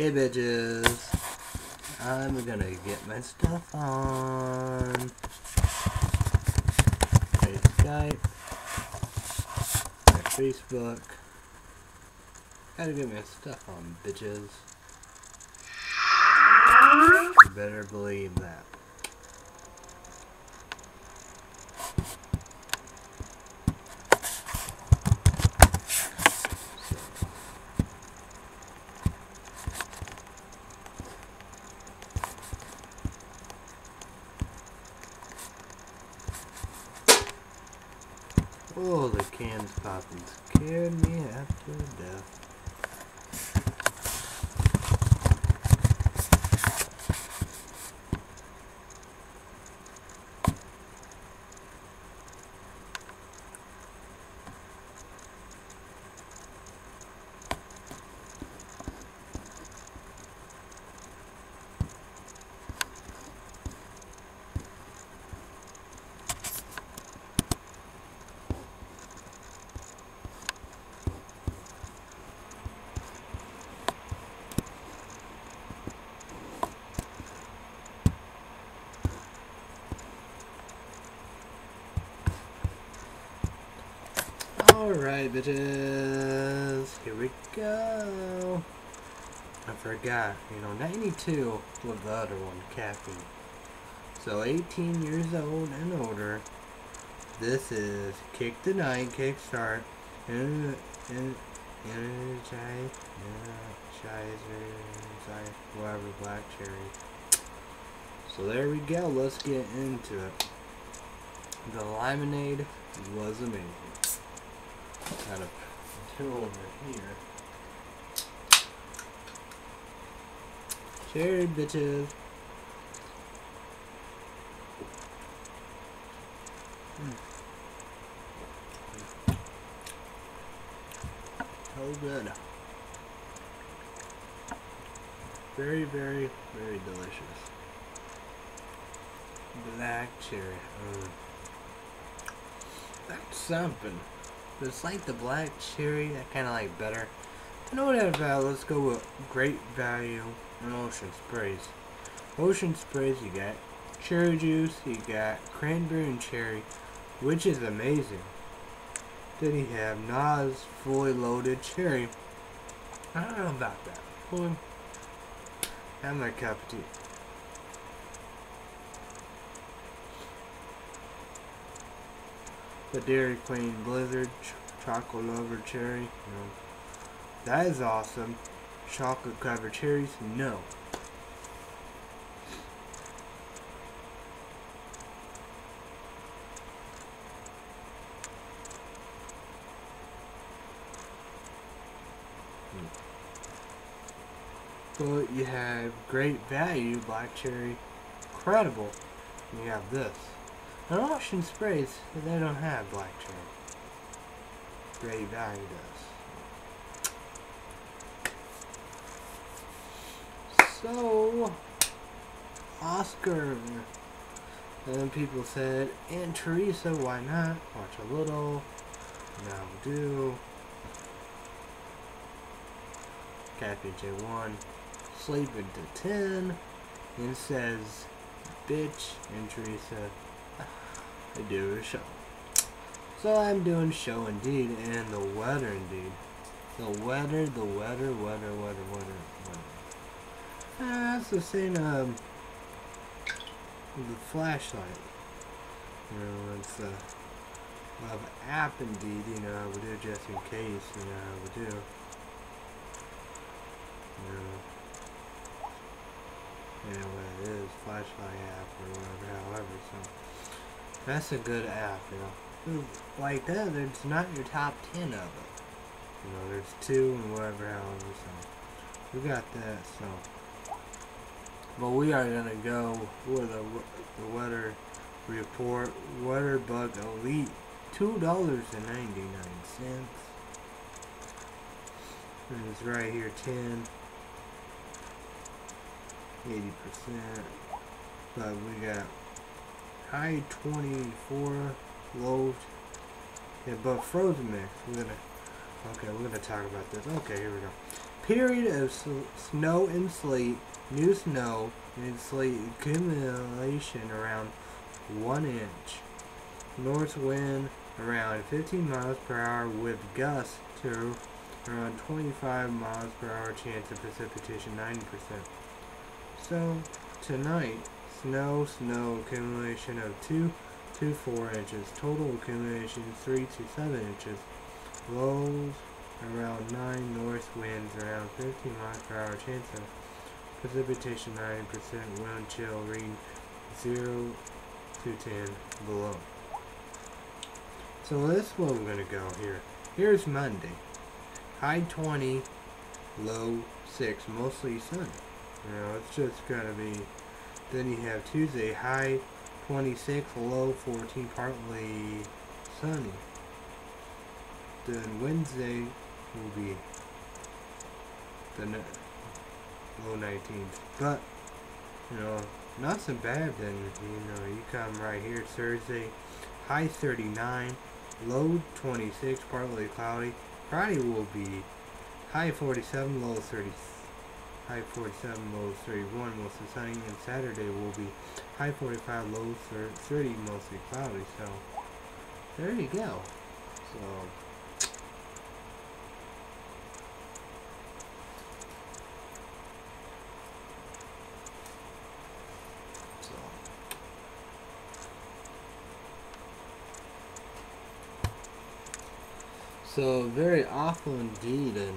Hey bitches, I'm gonna get my stuff on my Skype, my Facebook. Gotta get my stuff on, bitches. You better believe that. Oh, the cans popping scared me after death. Alright, bitches. Here we go. I forgot, you know, 92 was the other one, caffeine. So 18 years old and older. This is Kick the Night, Kickstart, and and Energize, Energizer, whatever, Black Cherry. So there we go, let's get into it. The lemonade was amazing. Got a two over here. Cherry bitches. Mm. So good. Very, very, very delicious. Black cherry. Mm. That's something. It's like the black cherry I kind of like better. You know what about? Let's go with Great Value and Ocean Sprays. Ocean Sprays, you got cherry juice, you got cranberry and cherry, which is amazing. Then you have Nas fully loaded cherry. I don't know about that. Fully, have my cup of tea. The Dairy Queen Blizzard ch Chocolate Lover Cherry. No. That is awesome. Chocolate covered cherries? No. But you have great value, black cherry, incredible. And you have this. And Ocean Sprays, but they don't have black cherry. Great Value does. So, Oscar. And then people said, and Teresa, why not? Watch a little. Now do. Kathy J1. Sleeping to 10. And says, bitch. And Teresa, I do a show. So I'm doing show indeed, and the weather indeed. The weather, the weather, weather, weather, weather, weather. Ah, that's the same, um, the flashlight. You know, it's a, well, app indeed, you know, I would do just in case, you know, I would do. You know, know what it is, flashlight app or whatever, however, so. That's a good app, you know. Mm. Like that, it's not your top 10 of it. You know, there's two and whatever, however, so. We got that, so. But we are going to go with the, the weather report. Weather Bug Elite. $2.99. And it's right here, 10. 80%. But we got high 24, low, yeah, but frozen mix. We're gonna, okay, we're gonna talk about this. Okay, here we go. period of snow and sleet, new snow and sleet accumulation around 1 inch. North wind around 15 miles per hour with gusts to around 25 miles per hour chance of precipitation 90%. So, tonight, snow, snow accumulation of 2 to 4 inches, total accumulation 3 to 7 inches, lows around 9 north winds around 15 miles per hour chance of precipitation 90% wind chill reading 0 to 10 below. So this is where we're going to go here. Here's Monday. High 20, low 6, mostly sunny. You know, it's just going to be... Then you have Tuesday, high 26, low 14, partly sunny. Then Wednesday will be the low 19s. But, you know, not so bad then, you know, you come right here Thursday, high 39, low 26, partly cloudy. Friday will be high 47, low 30, high 47, low 31, mostly sunny, and Saturday will be high 45, low 30, mostly cloudy. So there you go. So. So very awful indeed, and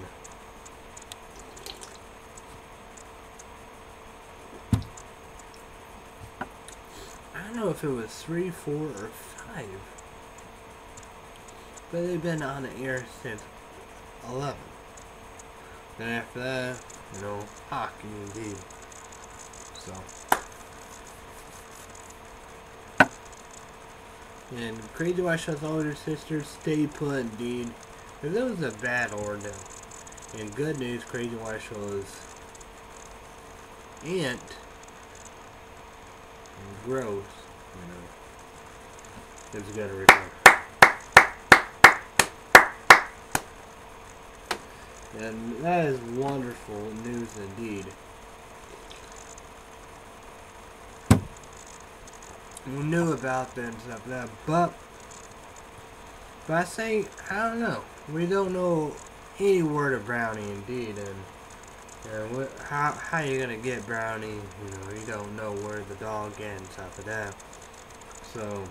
know if it was three, four, or five, but they've been on the air since eleven. Then after that, you know, hockey indeed. So. And Crazy White Show's older sister stay put indeed. Because it was a bad ordeal. And good news, Crazy White Show's aunt grows, you know, is gonna recover. And that is wonderful news indeed. we knew about them stuff like that, but but I say I don't know. We don't know any word of Brownie indeed, and and what, how how you gonna get Brownie? You know, you don't know where the dog and stuff like that. So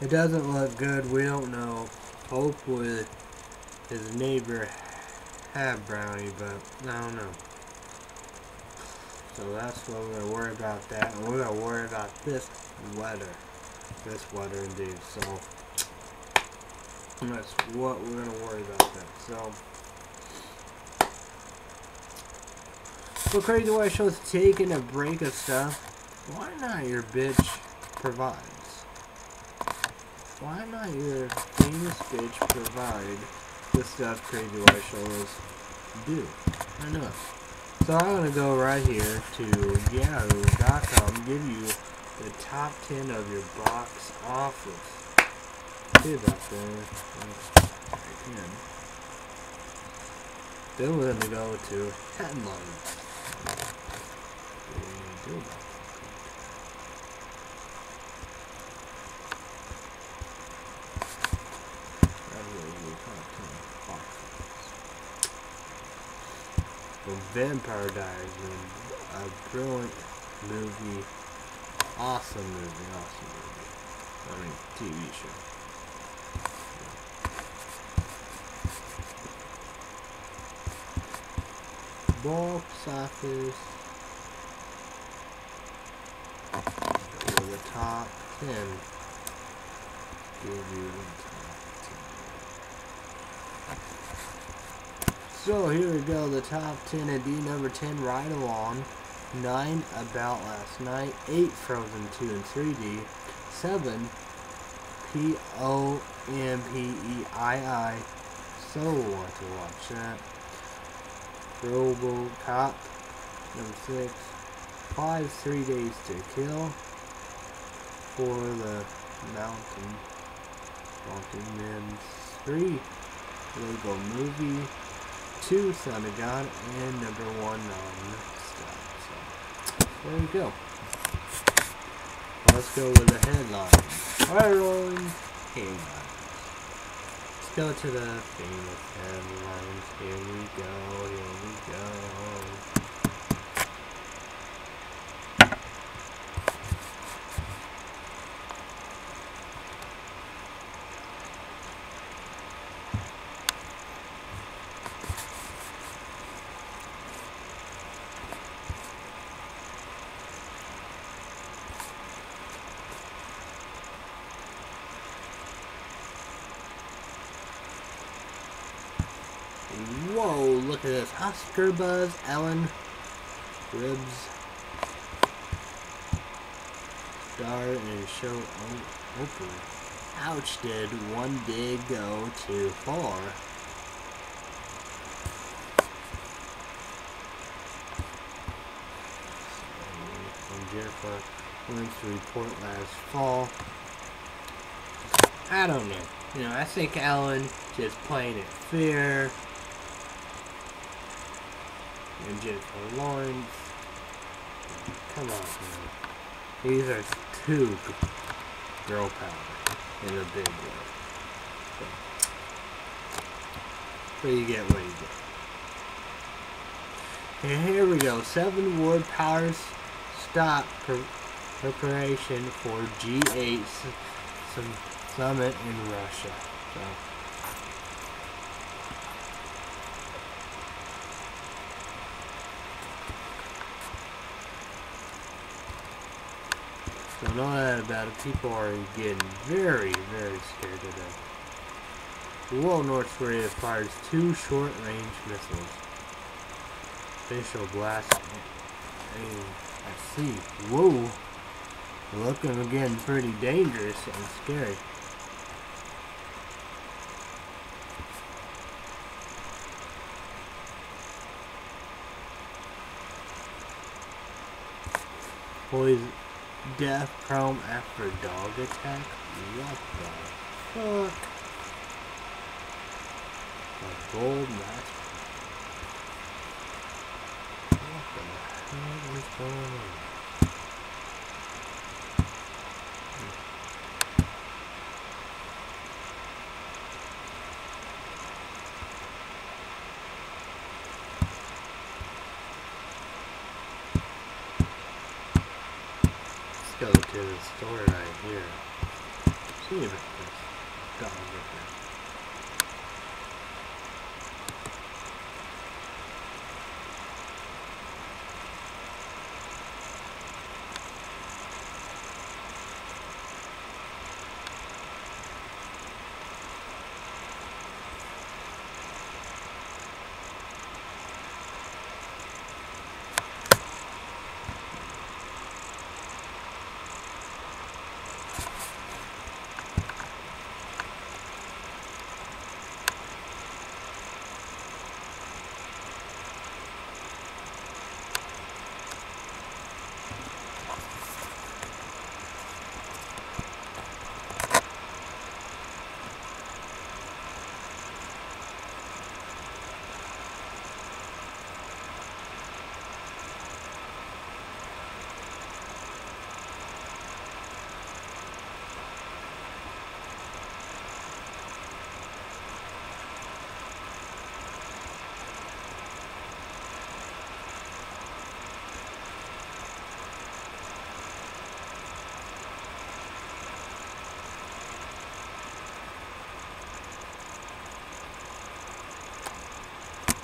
it doesn't look good. We don't know. Hopefully his neighbor had Brownie, but I don't know. So that's what we're going to worry about that. And we're going to worry about this weather. This weather indeed. So that's what we're going to worry about that. So so Crazy White Show's taking a break of stuff. Why not your bitch provides? Why not your famous bitch provide the stuff Crazy White Shows do? I know. So I'm going to go right here to Yahoo.com, give you the top 10 of your box office. See about there. Then we're going to go to headlines. What are you do about Vampire Diaries, a brilliant movie, awesome movie, awesome movie. I mean, TV show. Box office. the top 10. Give you So here we go, the top 10 at D number 10, Ride Along. 9, About Last Night. 8, Frozen 2 in 3D. 7, P-O-M-P-E-I-I. So want to watch that. Robocop. Number 6. 5, 3 Days to Kill. 4, The Mountain. Mountain Men. 3, Lego Movie. Two Son of God, and number one non-stop. So there we go. Let's go with the headlines. Ireland headlines. Let's go to the famous headlines. Here we go. Here we go. Whoa, at. Oscar Buzz, Ellen, Ribs, Star, and Show Oprah. Ouch, did one big go too far. Jennifer went to report last fall. I don't know. You know, I think Ellen just playing it fair and Jennifer Lawrence. Come on, man. These are two girl power in a big way. So, so you get what you get. And here we go. Seven Ward Powers stop pre preparation for G8 summit in Russia. So. Know that about it. People are getting very, very scared today. Whoa, North Korea fires two short-range missiles. Official blast. Hey, I see. Whoa. Looking again pretty dangerous and scary. Poison. Death Chrome after dog attack? What the fuck? A gold match? What the hell is going on? Go to the store right here. See if it's dog with it.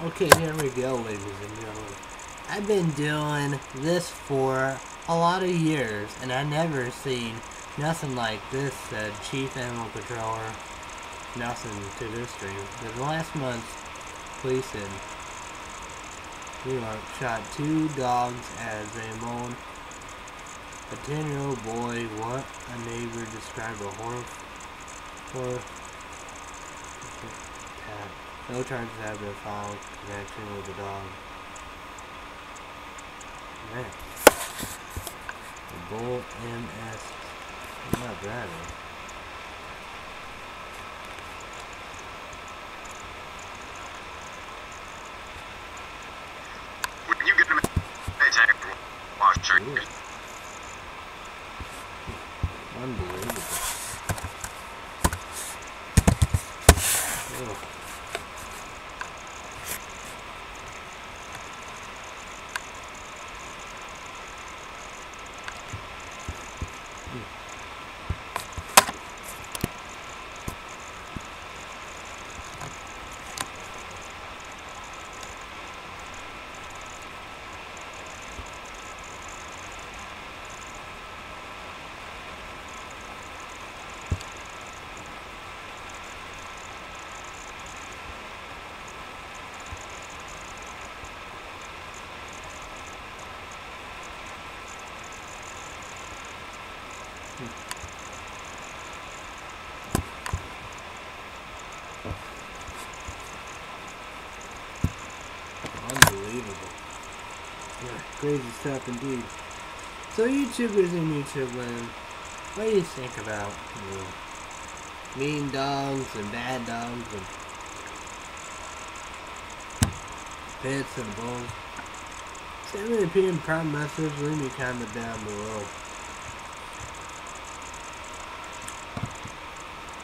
Okay, here we go, ladies and gentlemen. I've been doing this for a lot of years, and I never seen nothing like this, said Chief Animal Controller Nothing to this stream. The last month, police in New York shot two dogs as they mauled a 10-year-old boy. What a neighbor described a horror, horror no charges have been filed in connection with the dog. Man. The Bull MS. Not bad. Eh? you get them take washer. Ooh. Unbelievable. Ugh. Unbelievable. Yeah, crazy stuff indeed. So YouTubers in YouTube land, what do you think about you know, mean dogs and bad dogs and pits and bulls? Send me a PM prime message, leave me a comment down below.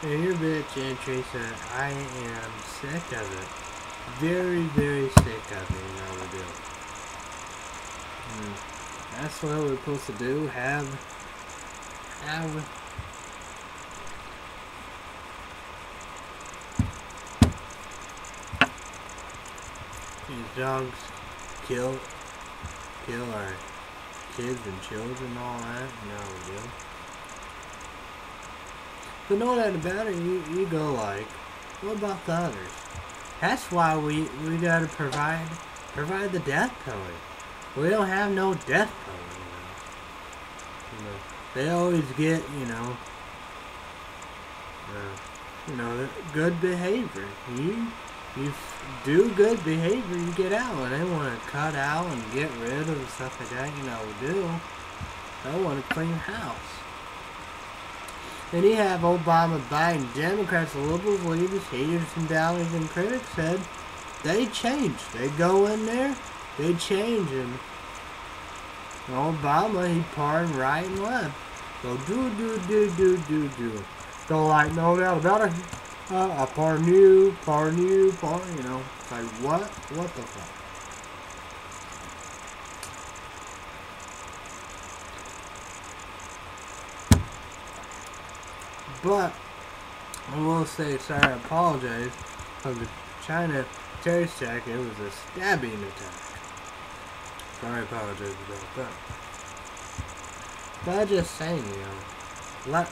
And your bitch and said, I am sick of it. Very, very sick of it, you know we do. That's what we're supposed to do, have, have, these dogs kill, kill our kids and children and all that, we do. But know that about it, you, you go like, what about the others? That's why we, we gotta provide, provide the death penalty. We don't have no death penalty, you know. You know they always get, you know, uh, you know, good behavior. You, you do good behavior, you get out. When they want to cut out and get rid of stuff like that, you know, do. They want to clean house. Then you have Obama, Biden, Democrats, liberals, leaders, haters, and doubters, and critics said they change. They go in there, they change, and Obama, he pardoned right and left. Go do, do, do, do, do, do. Don't like no doubt about it. Uh, I pardon you, pardon you, pardon, you know. It's like, what? What the fuck? But I will say sorry, I apologize for the China terrorist attack. It was a stabbing attack. I apologize about that. But I'm just saying, you know, like,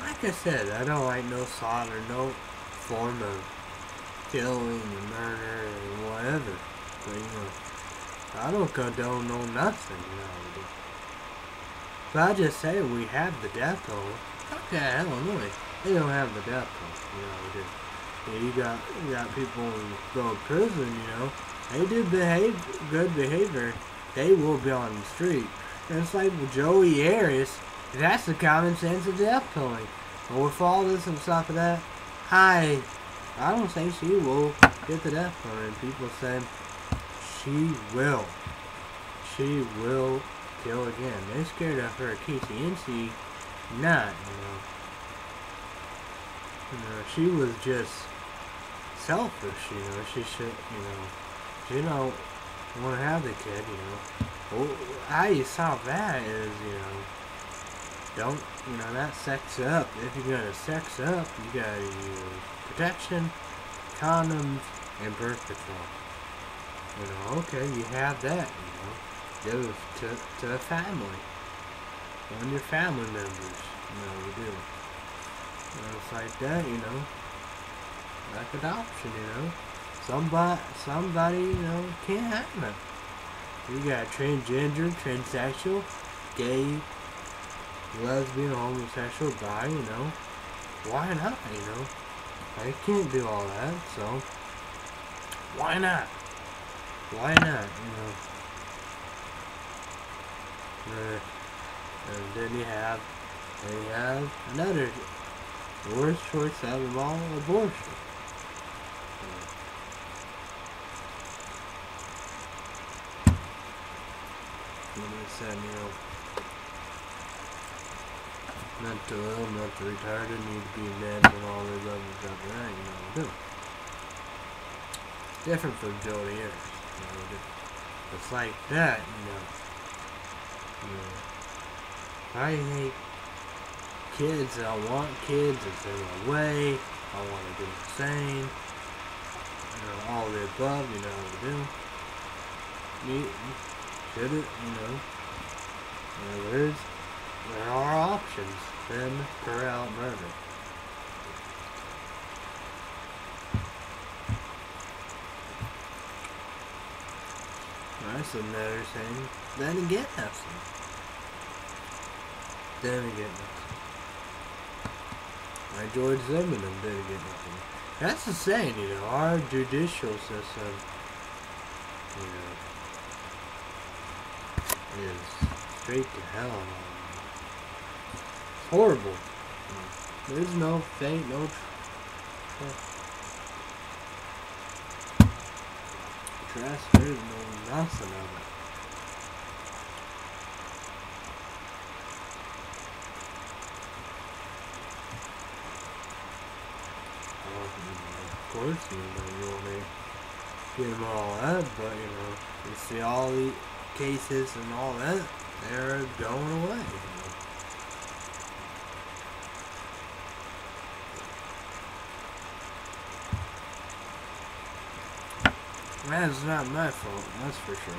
like I said, I don't like no slaughter, no form of killing and murder and whatever. But you know, I don't condone no nothing, you know. But I just say we have the death penalty. Okay, Illinois, they don't have the death penalty, you know. Do. Yeah, you got you got people who go to prison, you know. They do behave good behavior. They will be on the street. And it's like with Jodi Arias. That's the common sense of death penalty. But with all this and stuff of that, I I don't think she will get the death penalty. And people saying she will. She will kill again. They're scared of her Casey and not, you know. You know, she was just selfish, you know. She should, you know, you don't want to have the kid, you know. Well, how you solve that is, you know, don't, you know, not sex up. If you're gonna sex up, you gotta use protection, condoms, and birth control. You know, okay, you have that, you know. Goes to, to a family. One of your family members, you know, you do. You know, it's like that, you know. Like adoption, you know. Somebody, somebody, you know, can't have it. You got transgender, transsexual, gay, lesbian, homosexual, bi, you know. Why not, you know? I can't do all that, so why not? Why not, you know? And then you have, then you have another worst choice of all, abortion. When you know, mental ill, mental retarded, need to be meds and all this other stuff. That ain't nothing to do. Different from Jodi Arias. You know, it's like that, you know. You know. I hate kids. I want kids. It's in my way. I want to do the same. You know, all the above. You know to do. You, should it? You know. Know, there's there are options than corral murder. That's another thing. Then again, nothing. Then again, nothing. My George Zimmerman didn't get nothing. That's the saying, you know, our judicial system, you know, is straight to hell. It's horrible. There's no fate, no tr- trust. There's no nothing of it. Of course, you know, you get them all that, but you know, you see all the cases and all that, they're going away. That's not my fault, that's for sure.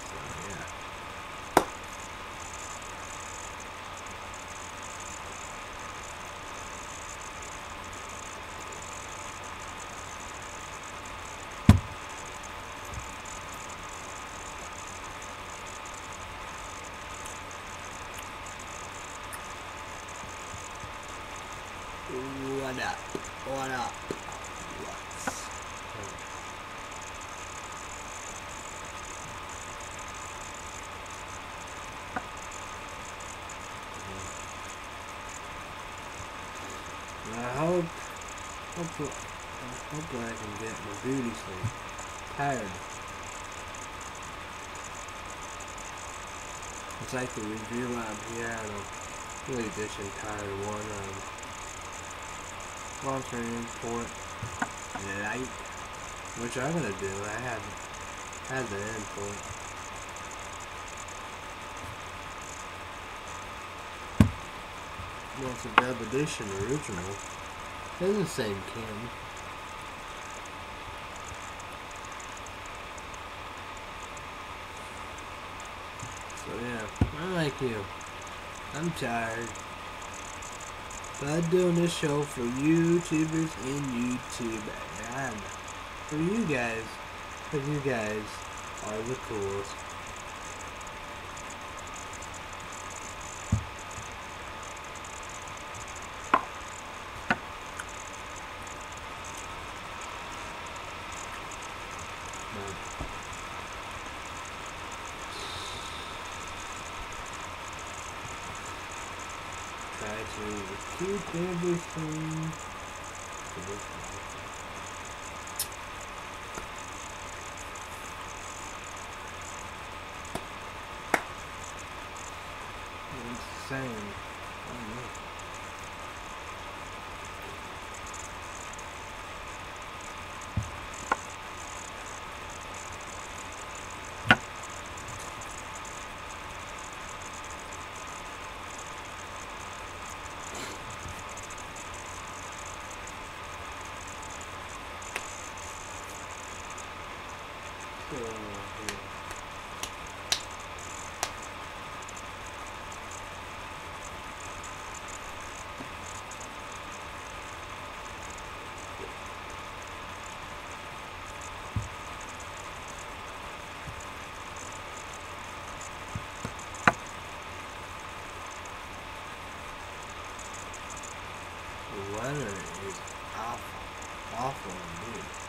So, yeah. What up? What up? What's I hope, hope, I hope I can get my booty sleep. Tired. Like the review on piano. Really this entire one. Um, import light, which I'm gonna do. I have had the import. Well, it's a dub edition original. It's the same can. So yeah, I'm like you. I'm tired. But I'm doing this show for YouTubers and YouTube and for you guys, because you guys are the coolest. But try to keep everything to this level. It's the same. I don't know. So, yeah. The weather is awful, awful indeed.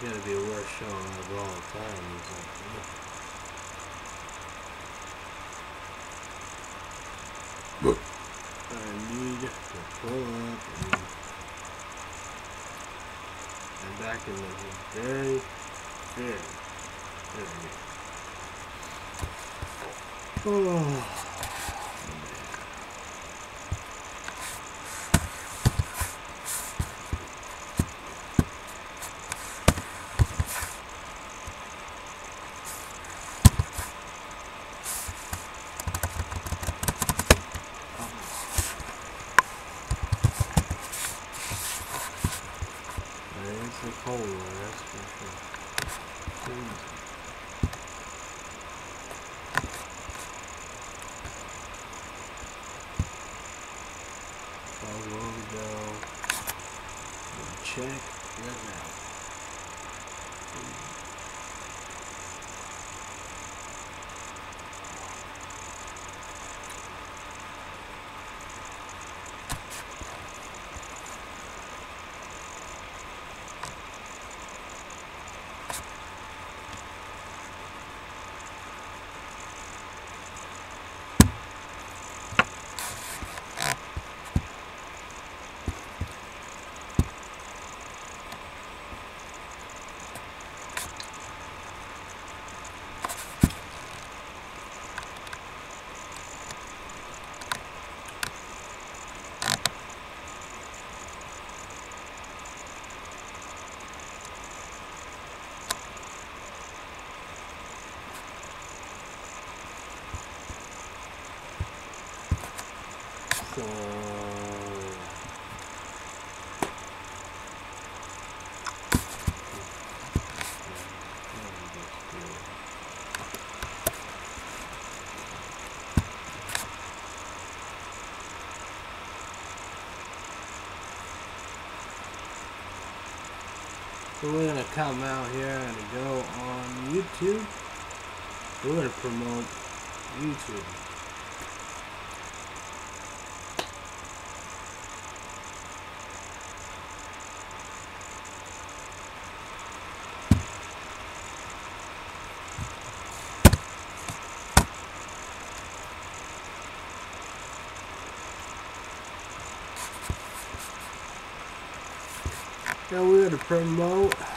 It's gotta be the worst show of all time. It's like, I need to pull up and I'm back in the very, very, very. Oh. A cold that's for sure. So check this out. So We're gonna come out here and go on YouTube. We're gonna promote YouTube. Now we're gonna promote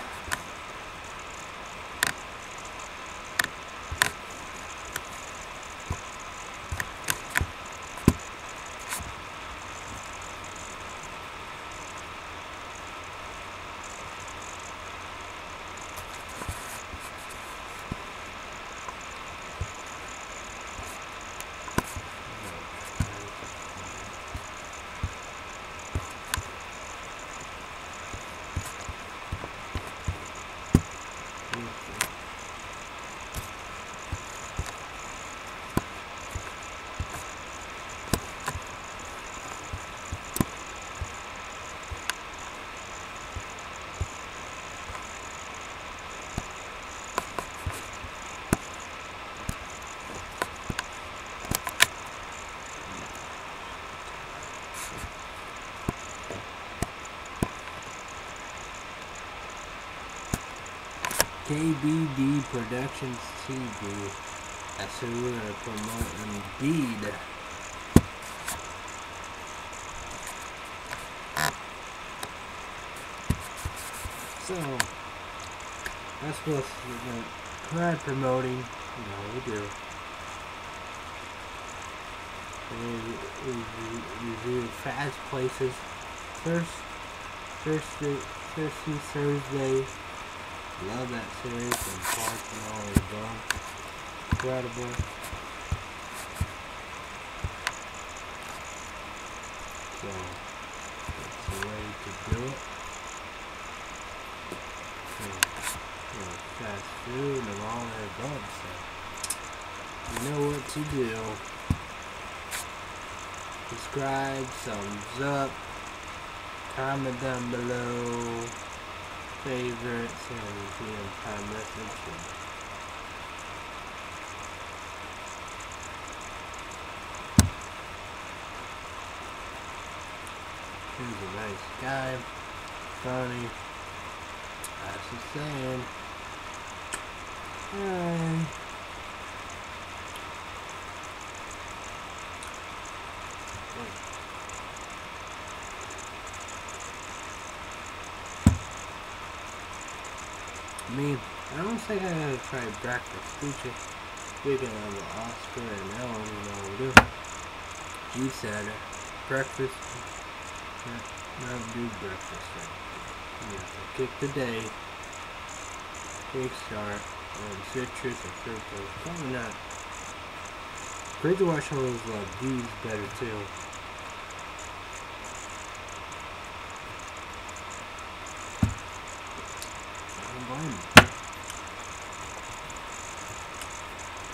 KBD Productions TV. That's who we're gonna promote indeed. So that's what we're promoting. You know, we do. We, we, we review fast places. First, first, first Thursday. Love that series and Clark and all is done. Incredible. So that's the way to do it. So, you know, fast food and all that above, so you know what to do. Subscribe, thumbs up, comment down below favorites and PM time message. He's a nice guy, funny. That's the saying. Alright. I mean, I don't think I gotta try breakfast. Speaking, speaking of Oscar and Ellen, you know, we do. She said breakfast, not, not do breakfast. Right? You have to kick the day, kickstart, and citrus and fructose. Probably not. Crazy Wash always love these better too. I don't blame them.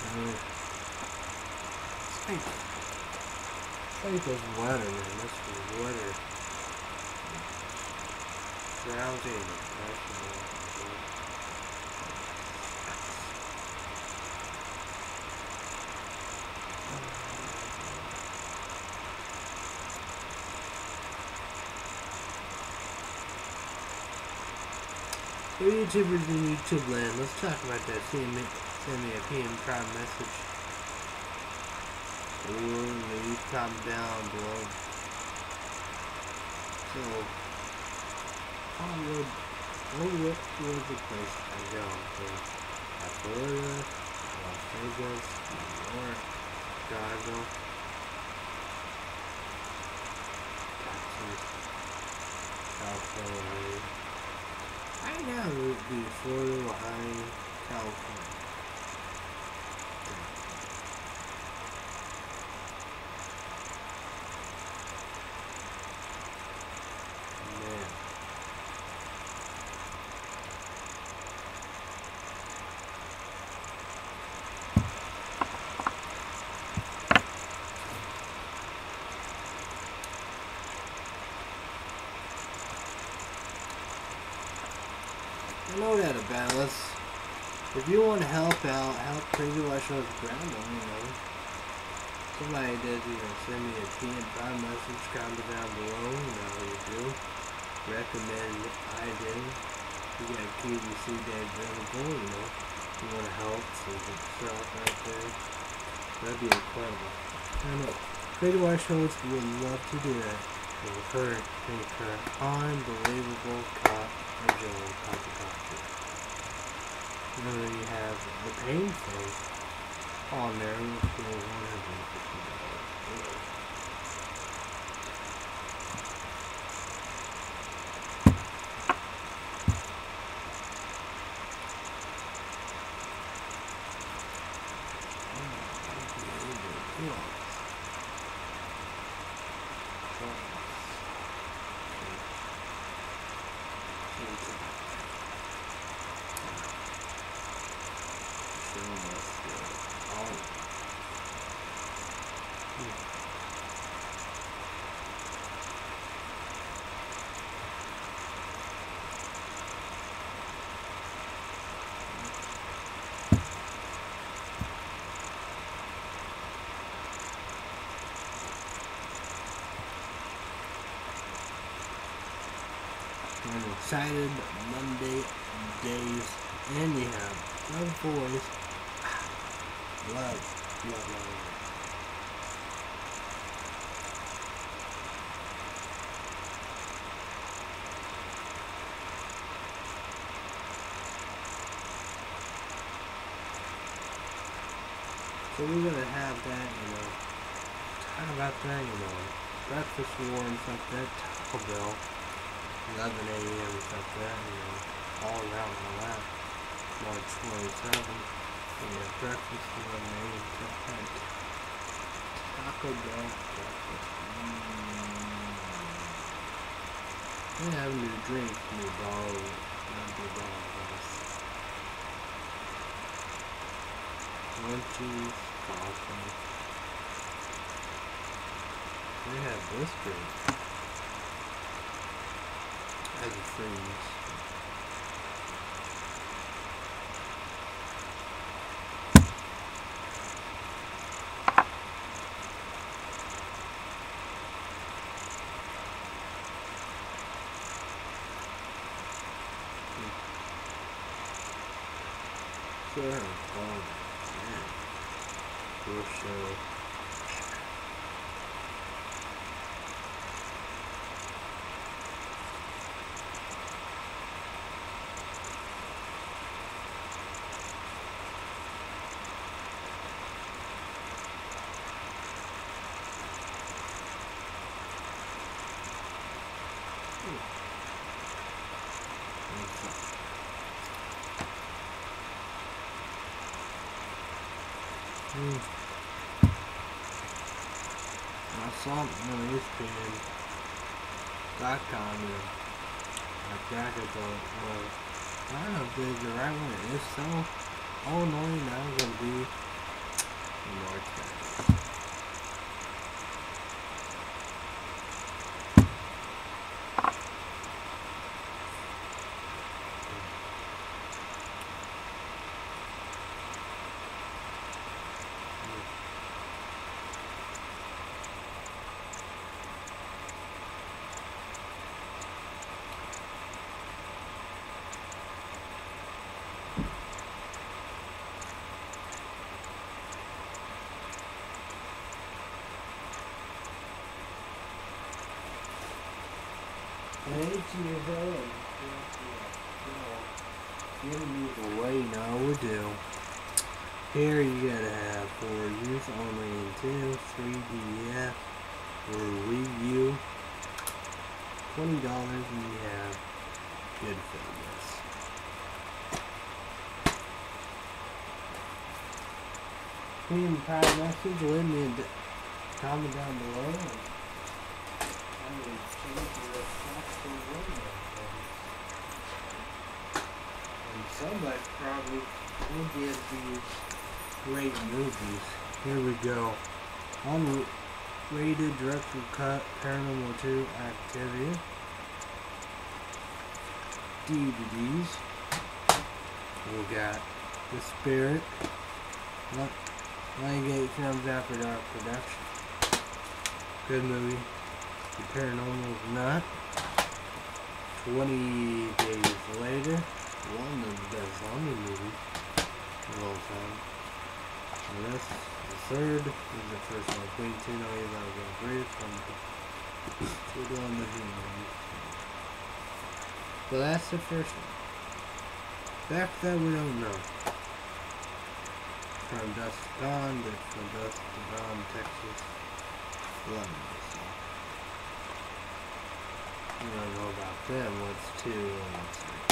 Uh, it's like, it's like this weather, man. This and depression. So YouTubers in YouTube land, let's talk about that. Send me, send me a PM Prime message. Or leave comment down below. So, Hollywood, Hollywood was the place I go. So, at Florida, Las Vegas, New York, Chicago, Texas, California. Right now it would be Florida, Ohio, California. Man. I know that about us. If you want to help out, help Crazy Watch Show's ground on, you know. Somebody does, you know, send me a PM Prime message, comment down below, you know how you do. Recommend I do. You got QVC Day available, you know. You want to help, so you can shop right there. That'd be incredible. I know. Crazy Watch would love to do that. For her, make her unbelievable cup of you have the pain thing on there for $150. I'm excited Monday days and you have love boys. So we're gonna have that, you know, talk about that, you know, breakfast war and stuff that, Taco Bell, 11 a.m. stuff that, you know, all around all that. March 27th, have breakfast, 11 a.m. stuff that. Taco Bell breakfast. Mm. And having to drink new bottle, not new bottle of ice. Lunches, coffee. They have this drink as a freeze. There. Oh, man. Cool show. Mm. I saw it on ESPN dot com and I don't know if this the right one. If so, Illinois now gonna be more expensive. Eight years old. Give me the way, no, we do. Here you gotta have for use only in 2, 3DS, or Wii U. $20 and you have good fitness. Queen Pie message, leave me a d- comment down below. and I will change your possible radio And somebody probably will give these great movies. Here we go. Unrated director cut Paranormal 2 Activity. DVDs. We got The Spirit. Li- Lionsgate Films After Dark Production. Good movie. The Paranormal's Not. 20 days later. One of the best zombie movies of all time. And this, the third, is the first one. Queen Tino Eva Rodriguez from We're doing the human. So that's the first one. Back then we don't know. From Dust to Dawn, From Dust to Dawn, Texas, London. You don't know about them, what's two what's three.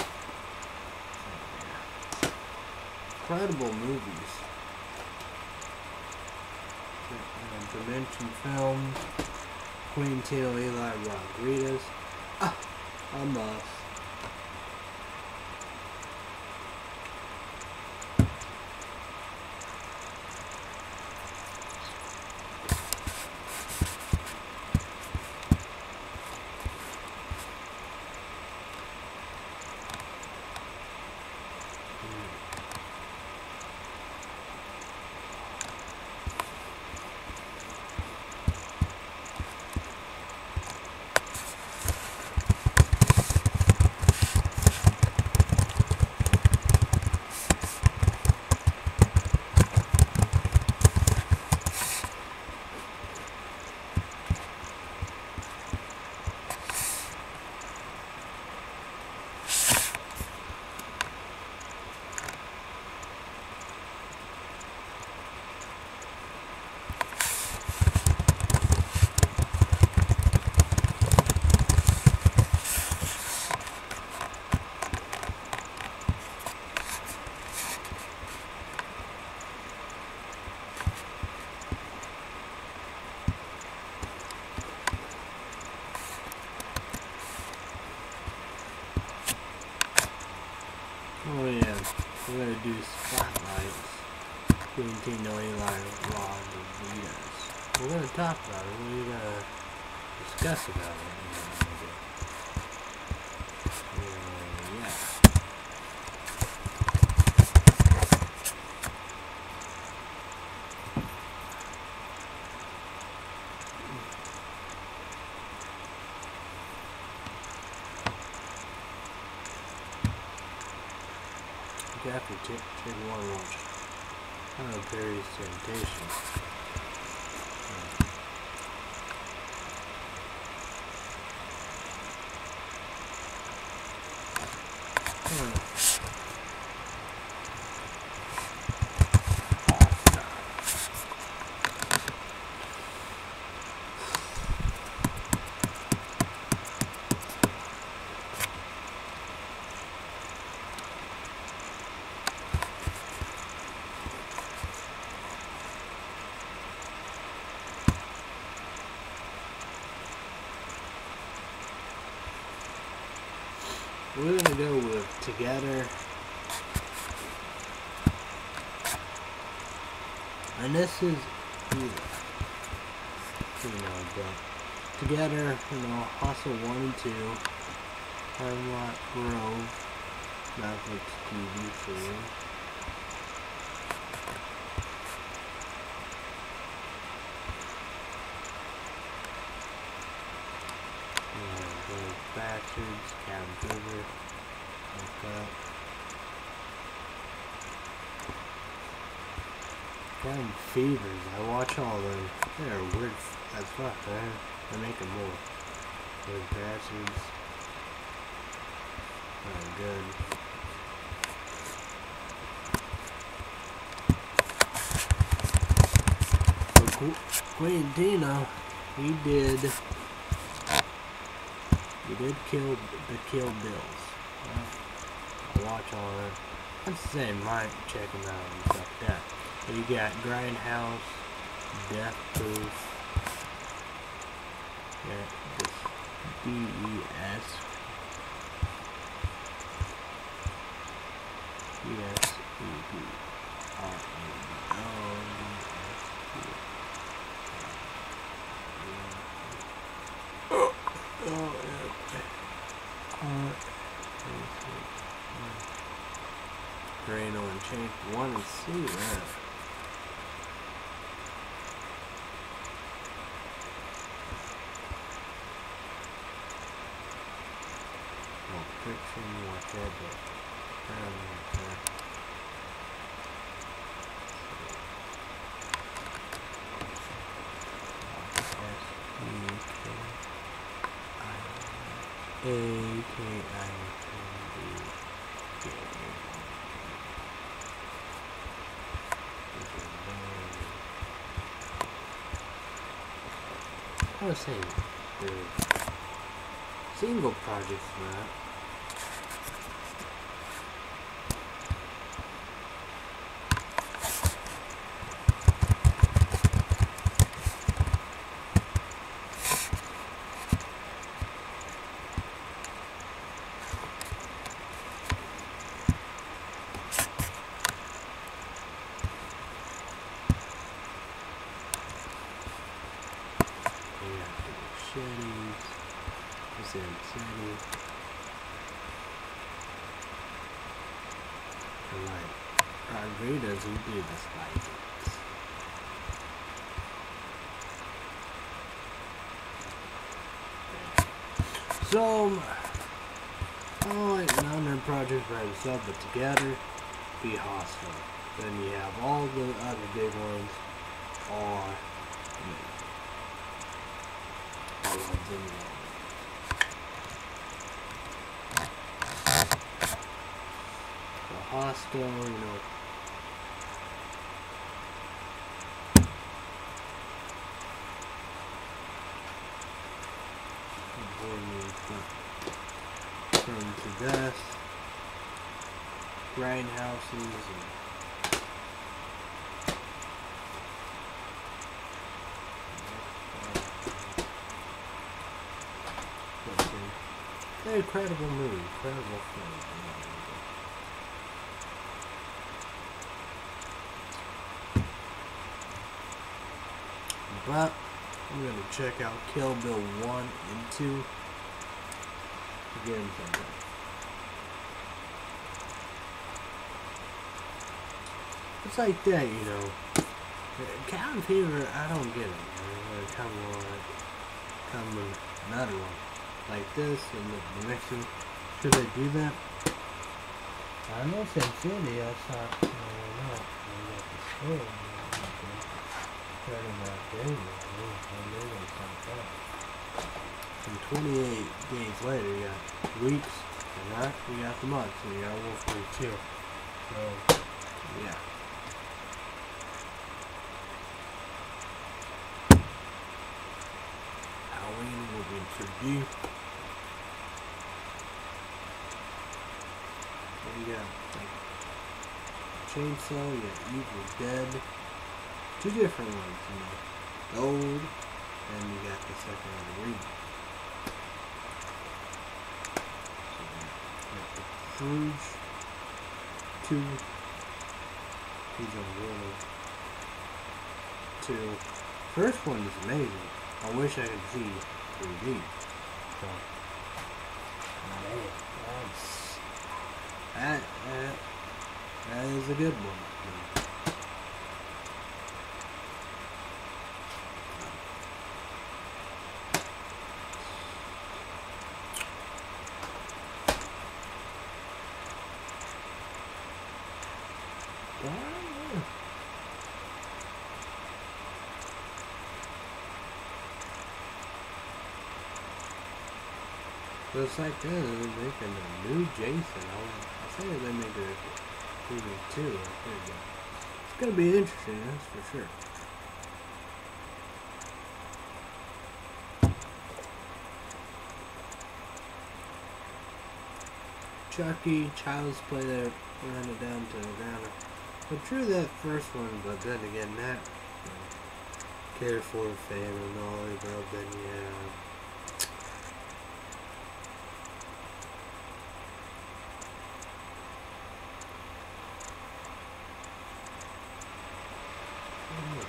Incredible movies. Dimension Films, Queen Tito Eli Rodriguez. Ah, a must. Oh yeah, we're gonna do spotlights. Queen Tino Eli Rodriguez. We're gonna talk about it. We're gonna discuss about it. Uh, yeah. after take, take one watch. Tyler Perry's Temptation. Hmm. We're gonna go with together. And this is, you know, but together, you know, Hustle 1 and 2, Hemlock Grove, Netflix TV series. Yeah, those bastards, Cabin Fever, like that. Cabin Fevers, I watch all them. They're weird f- as fuck, man. They make them more. Those bastards. Not good. Quintino, he did you did kill the Kill Bills. I'll watch all that. I'd say might check them out and stuff like that. But you got Grindhouse, Death Proof. This D-E-S. Oh, yeah. Uh, Drano and change one and see that. Oh, fiction, whatever. Um, uh, A K I N D. I was saying the single projects for that. We got the machetes, the City. And like Rodriguez who did the spikes. So um, I like none of their projects by themselves, but together be hostile. Then you have all the other big ones are all of them. The hostile, you know. From to death, and Very credible movie, credible film. But I'm gonna check out Kill Bill 1 and 2 again sometime. It's like that, you know. Cabin Fever, I don't get it. Man. Come on, come with another one like this and the, next one. Should I do that? I don't know Sin City, I saw, I don't know, I got the story. Starting out there, I knew they something up. And 28 days later, you got weeks, and that, you got the months, and you got Wolf Creek too. So, yeah. Halloween will be you got? Like, Chainsaw, you got Evil Dead. Two different ones, you know. Gold, and you got the second one, Reed. So, Scrooge. Two. He's a really two. First one is amazing. I wish I could see 3D. So, that, that, that is a good one. Yeah. So it's like they're making a new Jason. I, I say they make a movie too. It's gonna be interesting, that's for sure. Chucky, Child's Play there, ran it down to the ground. But true that first one, but then again, that you know, care for fan and all, bro, then yeah. Mm.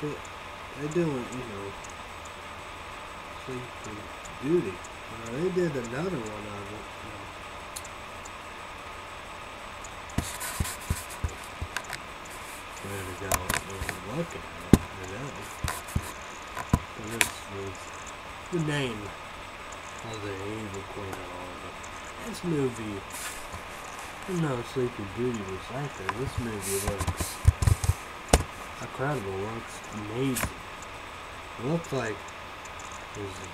But they're doing, you know, sleeping duty. Uh, they did another one of it. There to go and look at it, you know. And this was the name of the evil queen and all of it. This movie, you know, Sleeping Beauty was like that. This movie looks incredible, looks amazing. Looks like there's a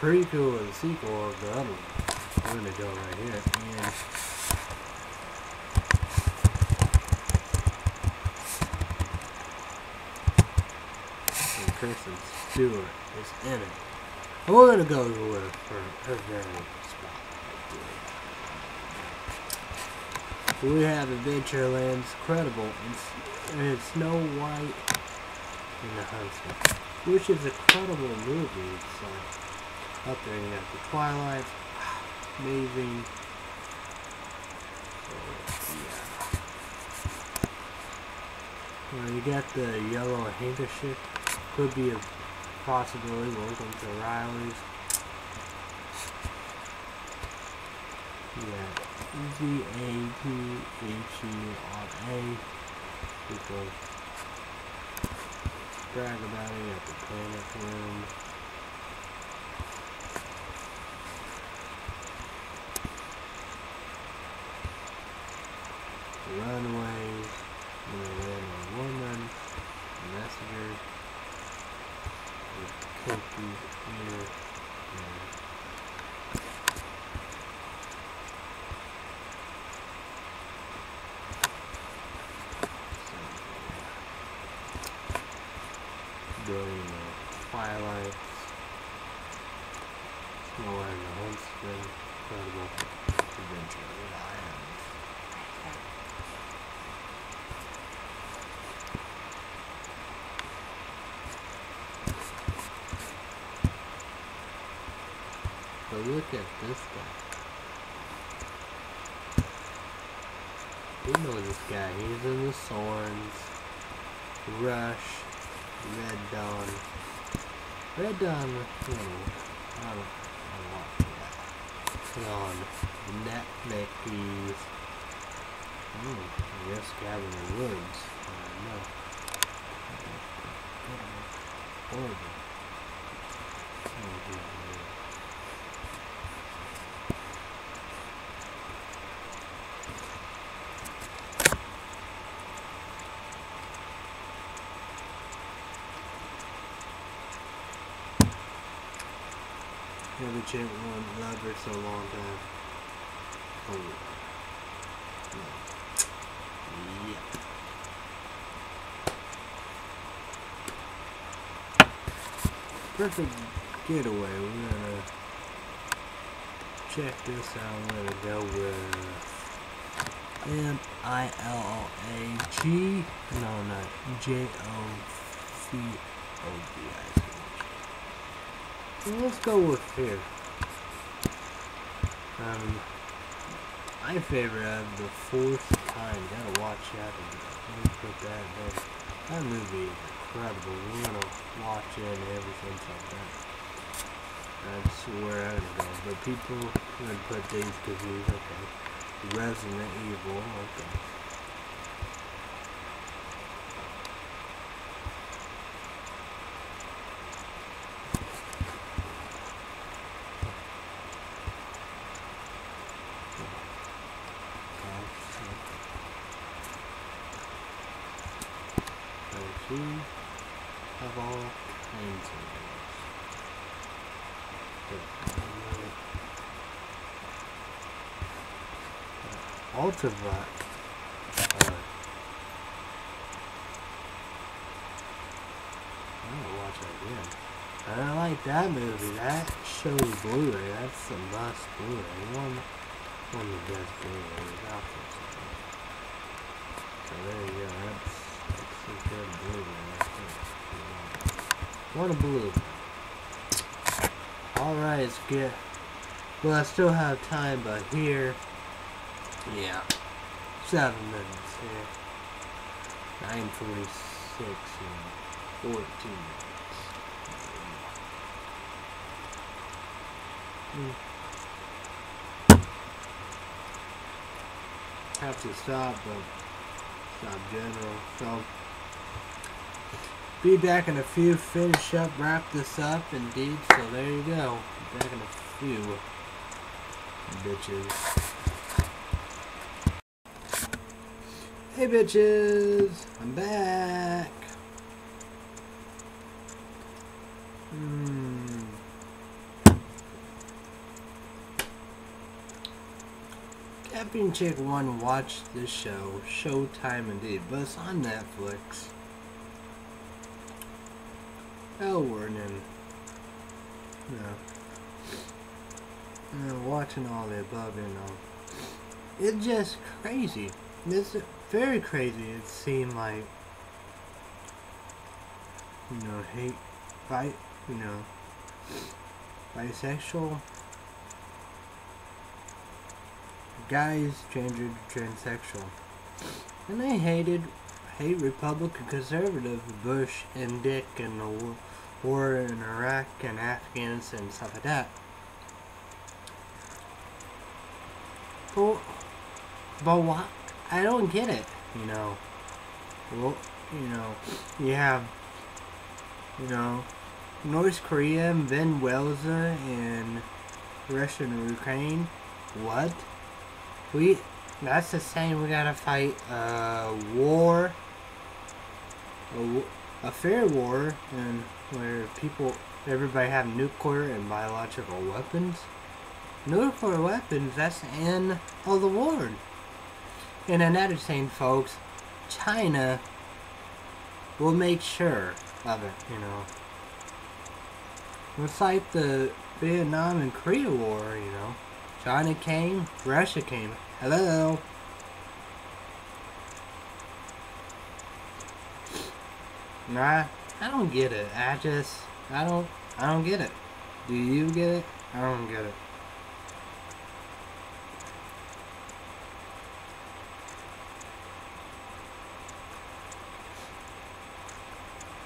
prequel and sequel of the other one. We're gonna go right here. And Kristen Stewart is in it. And we're gonna go with her, her very spot. We have Adventureland's Credible and Snow White and the Huntsman, which is a credible movie. It's up there, you got the Twilight, amazing. So, yeah. Well, you got the Yellow Handkerchief, could be a possibility. Welcome to Riley's. Yeah, Z A P H E R A. People brag about it at the Planet Room Runaways, and the Random Woman, the Messenger, the Cookie here, and during the Twilight, Snow White and the Huntsman, incredible adventure of lions. But look at this guy. You know this guy. He's in the Sorns, Rush, Red Dawn. Red Dawn, you know, I don't, I don't watch that. On Net Mickeys. Hmm, I guess Cabin in the Woods. I don't know. Horrible. Oh, Checked one lover so long time. Oh. No. Yeah. Perfect getaway. We're gonna check this out. We're gonna go with M I L A G. No, not J O C O B I let's go with here. Um, my favorite of the fourth time. Gotta watch that. Let me put that there. That movie is incredible. We're gonna watch it and everything like that. That's where I'm gonna go. But people would put these because he's okay. Resident Evil, okay. So we have all kinds of those. But, uh, Ultraviolet. Uh, I'm gonna watch that again. I don't like that movie. That shows Blu-ray. That's the must Blu-ray. One, one of the best Blu-rays out there. So there you go. That's, that's a good Blu-ray. right a blue. Alright, let's get... Well, I still have time, but here... Yeah. Seven minutes here. 9.46 and 14 minutes. Hmm. Have to stop, but stop general. So, be back in a few. Finish up, wrap this up, indeed. So there you go. Back in a few, bitches. Hey, bitches! I'm back. Hmm. Caffeine Chick 1 watched this show, Showtime indeed, but it's on Netflix. Oh, we're in. No. Uh, watching all the above, you know. It's just crazy. It's very crazy. It seemed like, you know, hate, fight, you know, bisexual guys transgender transsexual and they hated hate republican conservative bush and dick and the war, in iraq and afghanistan and stuff like that. But, but what i don't get it you know. Well you know you have you know north korea and venezuela and russia and ukraine. What? We that's the same we gotta fight a war a, a fair war and where people everybody have nuclear and biological weapons? Nuclear weapons that's end of the war. And another thing folks china will make sure of it you know. It's like the vietnam and korea war you know. China came, Russia came. Hello? Nah, I don't get it. I just, I don't, I don't get it. Do you get it? I don't get it.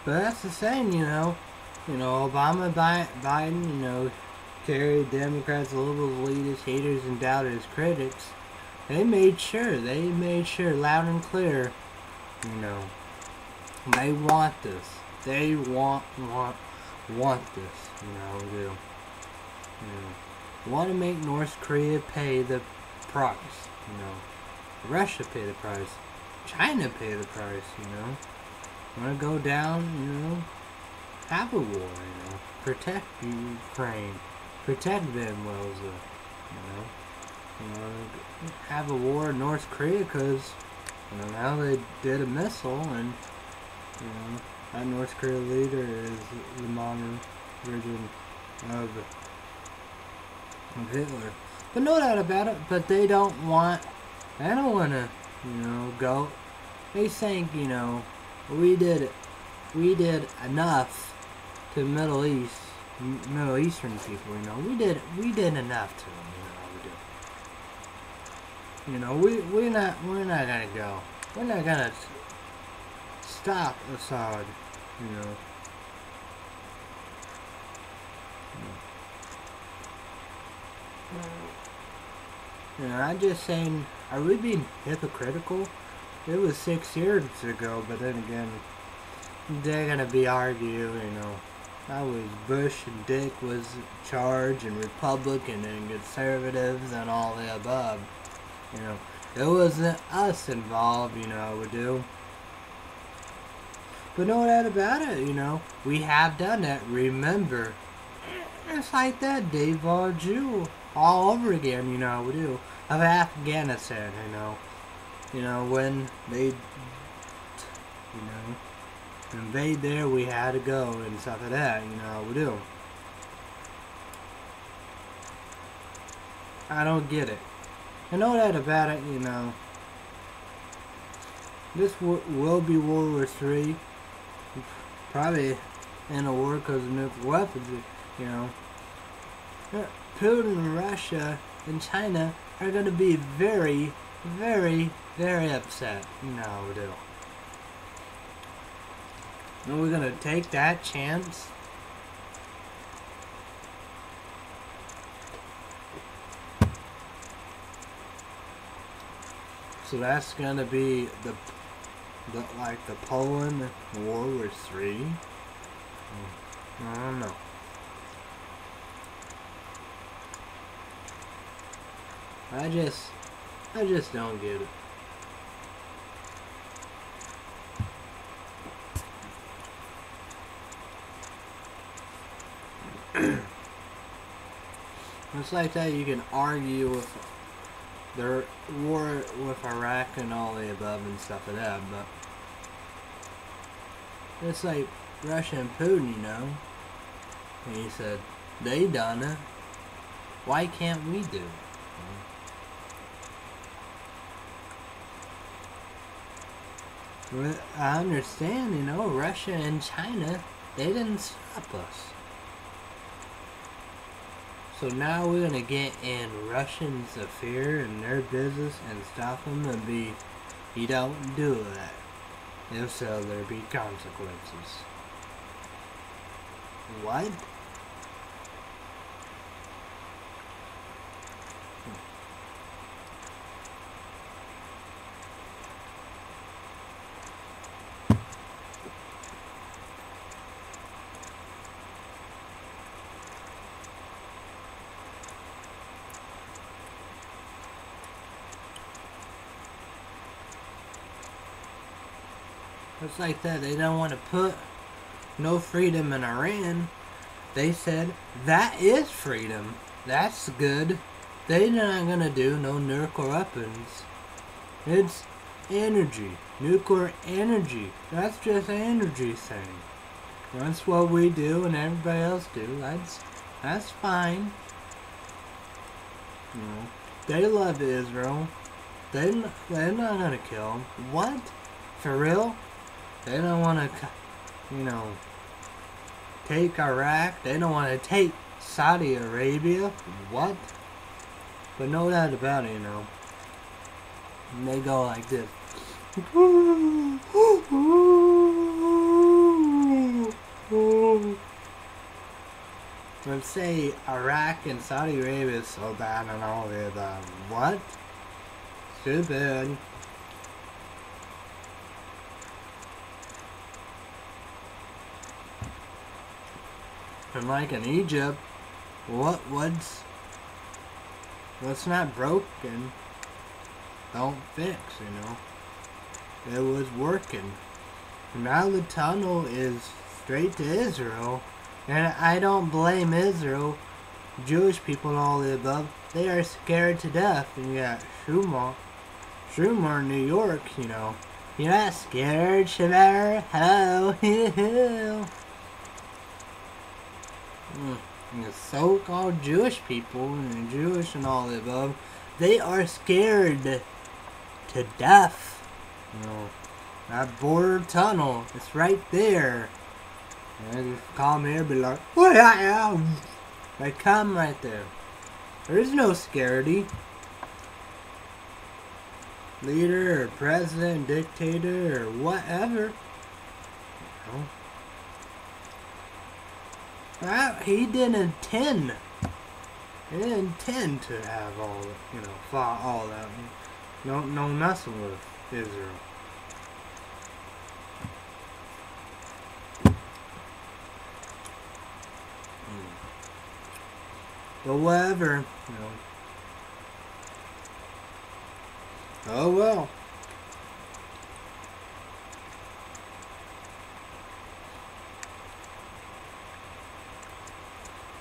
But that's the same, you know. You know, Obama, Biden, you know, Kerry, Democrats, liberals, elitists, haters, and doubters, critics, they made sure, they made sure loud and clear, you know, they want this. They want, want, want this, you know, do. You know, want to make North Korea pay the price, you know. Russia pay the price. China pay the price, you know. Want to go down, you know, have a war, you know. Protect Ukraine protect them well you know, you know, have a war in North Korea because you know now they did a missile and you know that North Korea leader is the modern version of, of Hitler. But no doubt about it. But they don't want. They don't want to, you know, go. They think, you know, we did, it. we did enough to Middle East, Middle Eastern people. You know, we did, we did enough to them. You know, we do. You know, we we're not, we're not gonna go. We're not gonna stop Assad. You know. Hmm. You know, I'm just saying, are we being hypocritical? It was six years ago, but then again, they're gonna be arguing, you know. I was Bush and Dick was charge and Republican and conservatives and all the above. You know, it wasn't us involved, you know, we do. But no doubt about it, you know, we have done that. Remember, it's like that Dave Jew all over again, you know, we do. Of Afghanistan, you know. You know, when they, you know, invade there, we had to go and stuff like that, you know, we do. I don't get it. I know that about it, you know. This will be World War Three. Probably in a war because of nuclear weapons, you know. Putin Russia and China are going to be very, very, very upset. No, do. And we're going to take that chance. So that's going to be the, the like the Poland World War Three. Hmm. I don't know. I just, I just don't get it. it's like that you can argue with the war with Iraq and all the above and stuff like that, but it's like Russia and Putin, you know. And he said, they done it. Why can't we do it? I understand, you know, Russia and China, they didn't stop us. So now we're gonna get in Russians' affair and their business and stop them and be, you don't do that. If so, there be consequences. What? It's like that. They don't want to put no freedom in Iran. They said that is freedom. That's good. They're not gonna do no nuclear weapons. It's energy, nuclear energy. That's just energy thing. That's what we do and everybody else do. That's that's fine. You know, they love Israel. They, they're not gonna kill them. What? For real? They don't want to, you know, take Iraq. They don't want to take Saudi Arabia. What? But no doubt about it, you know. And they go like this. Let's say Iraq and Saudi Arabia is so bad and all the above. Uh, what? Stupid. And like in Egypt, what what's what's not broken don't fix, you know. It was working. Now the tunnel is straight to Israel, and I don't blame Israel Jewish people and all the above, they are scared to death. And you got Schumer, Schumer in New York, you know. You're not scared, Schumer? Hello? Mm. The so-called Jewish people and Jewish and all the above, they are scared to death. You know, that border tunnel, it's right there. And just come here, be like, what I am. They come right there. There's no scaredy. Leader or president, dictator or whatever. You know. Well, he didn't intend. He didn't intend to have all, you know, fought all that. No, no messing with Israel. Hmm. But whatever, you know. Oh well.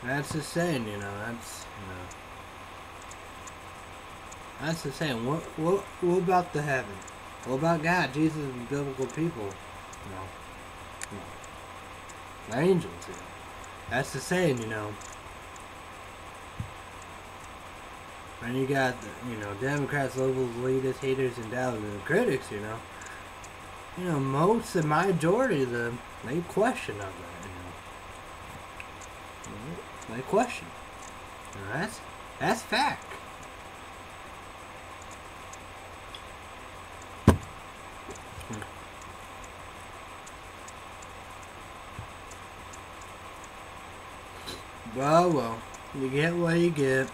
That's the saying, you know. That's you know. That's the saying. What what what about the heaven? What about God, Jesus, and biblical people? You know. The angels. You know. That's the saying, you know. And you got, you know, Democrats, liberals, elitists, haters, and doubters, and critics, you know. You know, most, the majority of them, they question of that, They question. That's, that's fact. Well, well, you get what you get.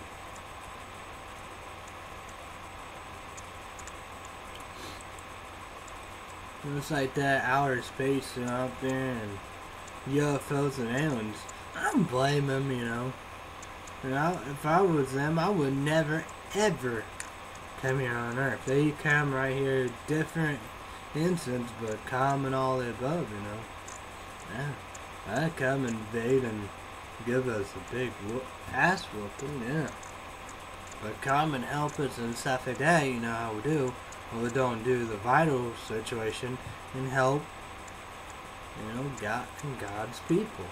It's like that outer space out there and UFOs and aliens. I don't blame them, you know. You know, if I was them, I would never, ever come here on Earth. They come right here, different instance, but common all the above, you know. Yeah, I'd come invade and give us a big ass whooping, yeah. But come and help us and stuff like that, you know how we do well, we don't do the vital situation and help, you know, God and God's people,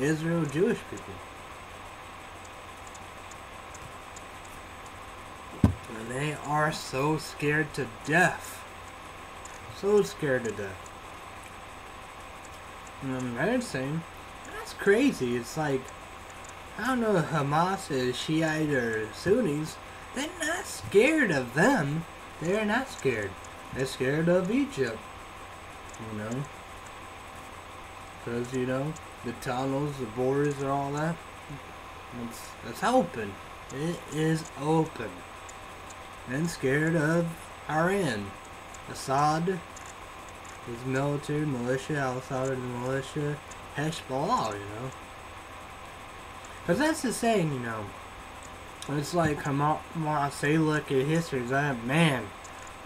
Israel, Jewish people. And they are so scared to death. So scared to death. And they're saying, that's crazy. It's like, I don't know Hamas is Shiite or Sunnis. They're not scared of them. They're not scared. They're scared of Egypt. You know? Because, you know, the tunnels, the borders, and all that. It's, it's open. It is open. And scared of Iran. Assad, his military, militia, of the militia, Hezbollah, you know. Because that's the saying, you know. It's like come Hamas, I say look at history, that man,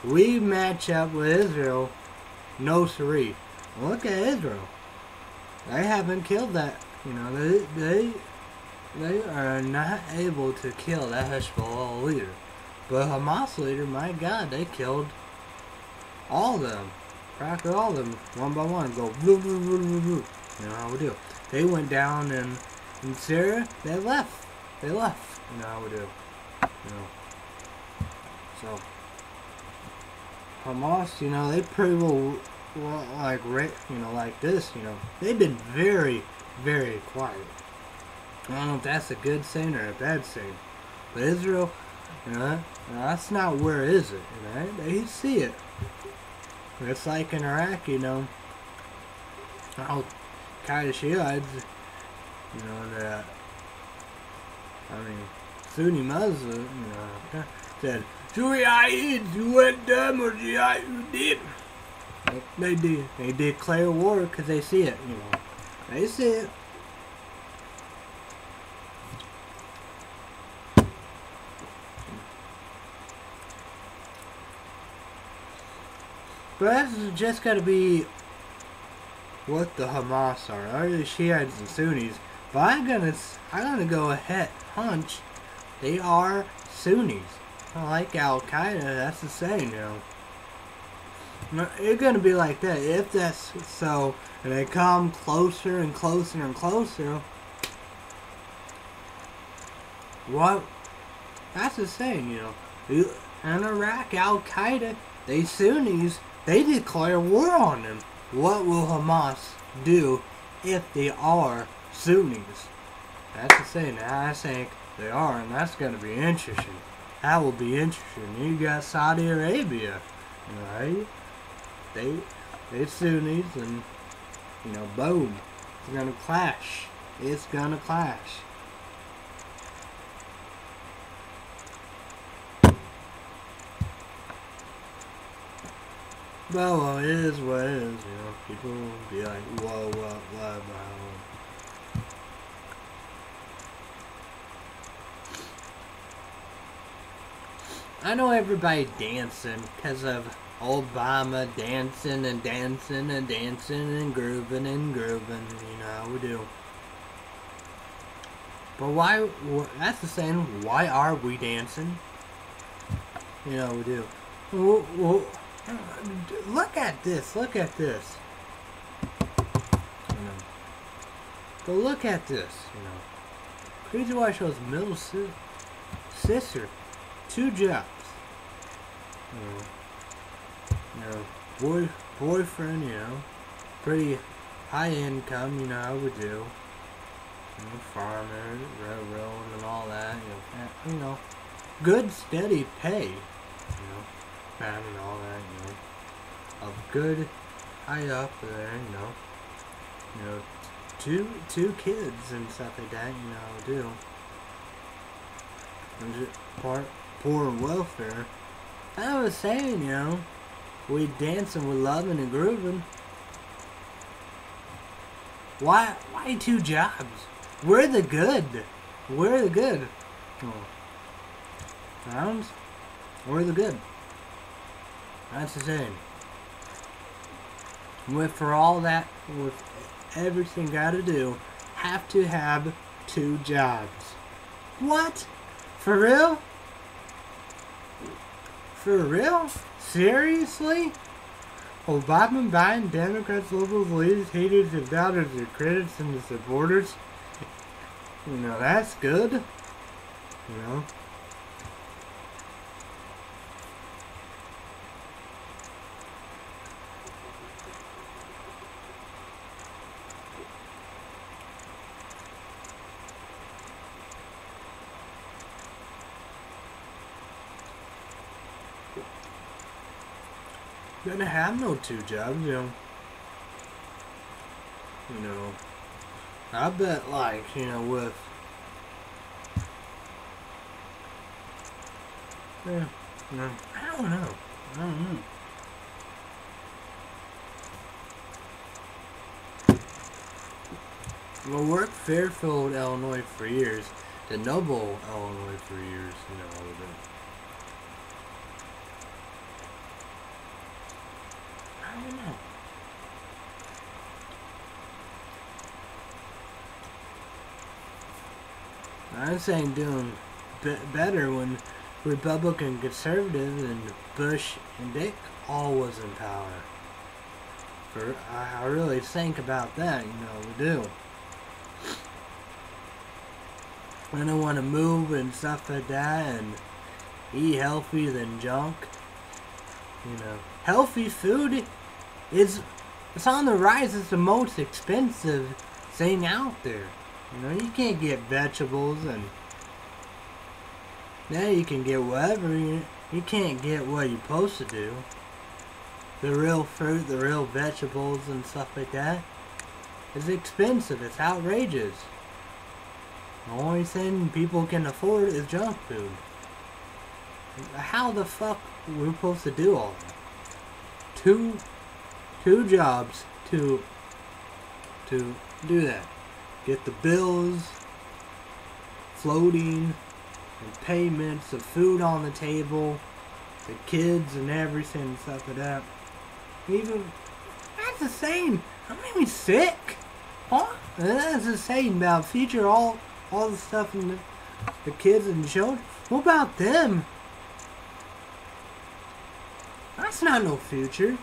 we match up with Israel, no siree. Look at Israel. They haven't killed that, you know, they, they, they are not able to kill that Hezbollah leader. But Hamas leader, my God, they killed all of them. Practically all of them, one by one, go blue, blue, blue, blue, blue. You know how we do. They went down in, in Syria, they left. They left. You know how we do. You know. So Hamas, you know, they pretty well, well like you know, like this, you know, they've been very, very quiet. I don't know if that's a good thing or a bad thing. But Israel, you know, that's not where is it, you know, they see it. It's like in Iraq, you know, how of Shiites, you know, that I mean, Sunni Muslim, you know, said, Shiites, you went dumb or Shiites, you did. They did. They did declare war because they see it, you know. They see it. But that's just gotta be what the Hamas are. Are the Shiites and Sunnis? But I'm gonna, I'm gonna go ahead, hunch, they are Sunnis. Like Al Qaeda, that's the saying, you know. It's gonna be like that. If that's so, and they come closer and closer and closer, what? That's the saying, you know. You- In Iraq, Al Qaeda, they Sunnis, they declare war on them. What will Hamas do if they are Sunnis? That's the saying. I think they are, and that's gonna be interesting. That will be interesting. You got Saudi Arabia, right? They, they Sunnis, and you know, boom, it's gonna clash. It's gonna clash. Well, it is what it is, you know. People be like, whoa, what, what, bro. I know everybody dancing because of Obama dancing and dancing and dancing and grooving and grooving. You know we do. But why? That's the saying. Why are we dancing? You know we do. Look at this. Look at this. You know. But look at this. You know. Crazy White Show's middle si- sister, two jobs. You know, you know, boy, boyfriend, you know, pretty high income, you know, how we do. You know, farmer, railroad, and all that, you know, you know, good steady pay, you know, family and all that, you know, a good high up there, you know, you know, two two kids and stuff like that, you know, do. And just part poor welfare. I was saying, you know, we dancing, we loving and grooving. Why, why two jobs? We're the good. We're the good. Oh. Sounds? We're the good. That's the saying. With for all that, with everything got to do, have to have two jobs. What? For real? For real? Seriously? Obama, Biden, Democrats, liberals, leaders, haters, and doubters, the critics, and the supporters. You know, that's good. You know? Gonna have no two jobs, you know. You know, I bet, like, you know, with. Yeah, no, I don't know. I don't know. Well, worked Fairfield, Illinois for years. Did Noble, Illinois for years, you know, all of it. I don't know. I'm saying doing be- better when Republican conservatives and Bush and Dick all was in power. For I, I really think about that, you know, we do. I don't want to move and stuff like that and eat healthy than junk. You know, healthy food is it's on the rise. It's the most expensive thing out there. You know, you can't get vegetables and now you can get whatever. You, you can't get what you're supposed to do. The real fruit, the real vegetables and stuff like that is expensive. It's outrageous. The only thing people can afford is junk food. How the fuck we're supposed to do all that? Two, two jobs to, to do that. Get the bills floating, and payments of food on the table, the kids and everything and stuff like that. Even, that's the same. I'm be sick. Huh? That's the saying about future all all the stuff and the, the kids and the children. What about them? That's not no future.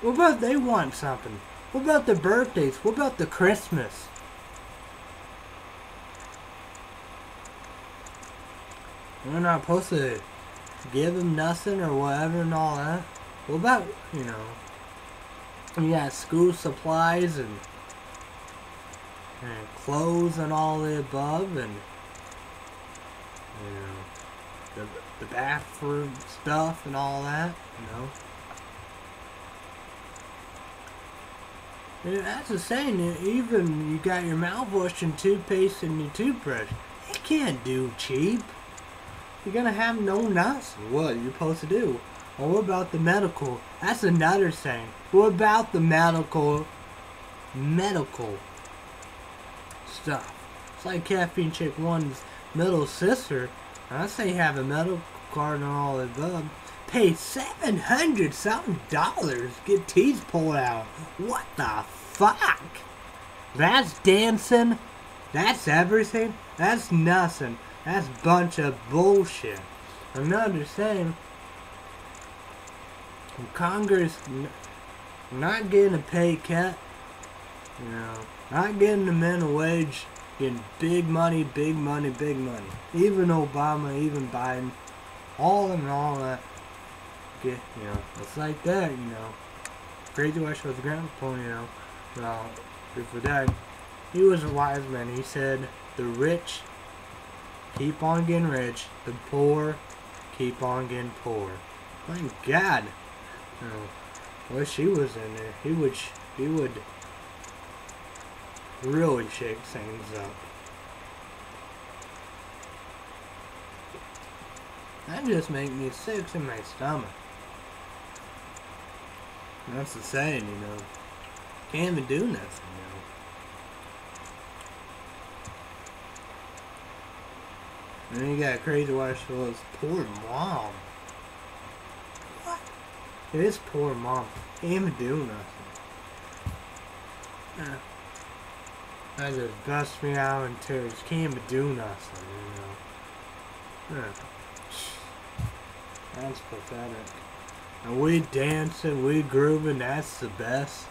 What about they want something? What about the birthdays? What about the Christmas? We're not supposed to give them nothing or whatever and all that. What about, you know, we got school supplies and, and clothes and all the above and, you know, the, the bathroom stuff and all that, you know. And that's the saying, even you got your mouthwash and toothpaste and your toothbrush. You can't do cheap. You're gonna have no nuts. What you supposed to do? Or what about the medical? That's another thing. What about the medical, medical stuff? It's like Caffeine Chick One's middle sister. I say have a medical card and all the above. Pay seven hundred something dollars get teeth pulled out. What the fuck? That's dancing. That's everything. That's nothing. That's bunch of bullshit. I'm Another thing. Congress not getting a pay cut. You know, not getting the minimum wage, getting big money, big money, big money. Even Obama, even Biden, all in all that. Get, you know, it's like that, you know. Crazy West was grandpa, you know. Well, before that, he was a wise man. He said, the rich keep on getting rich, the poor keep on getting poor. Thank God. You know, wish he was in there. He would, he would really shake things up. That just make me sick in my stomach. That's the saying, you know. Can't even do nothing, you know. And then you got crazy wife Shaw's poor mom. What? His poor mom. Can't even do nothing. That just busts me out in tears. Can't even do nothing, you know. That's pathetic. And we dancing, we grooving, that's the best.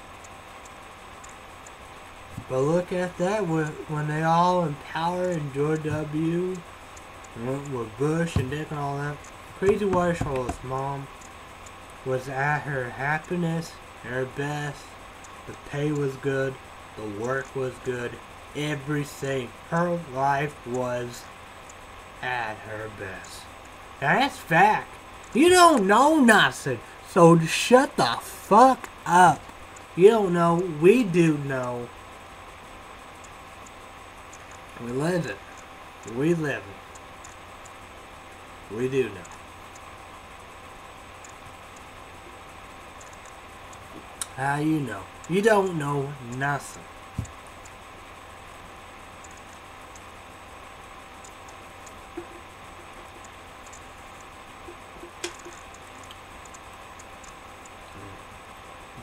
But look at that, when, when they all in power and George W. with Bush and Dick and all that. Crazy Warshaw's mom was at her happiness, her best. The pay was good, the work was good, everything. Her life was at her best. That's fact. You don't know nothing, so shut the fuck up. You don't know, we do know. We live it. We live it. We do know. How you know? You don't know nothing.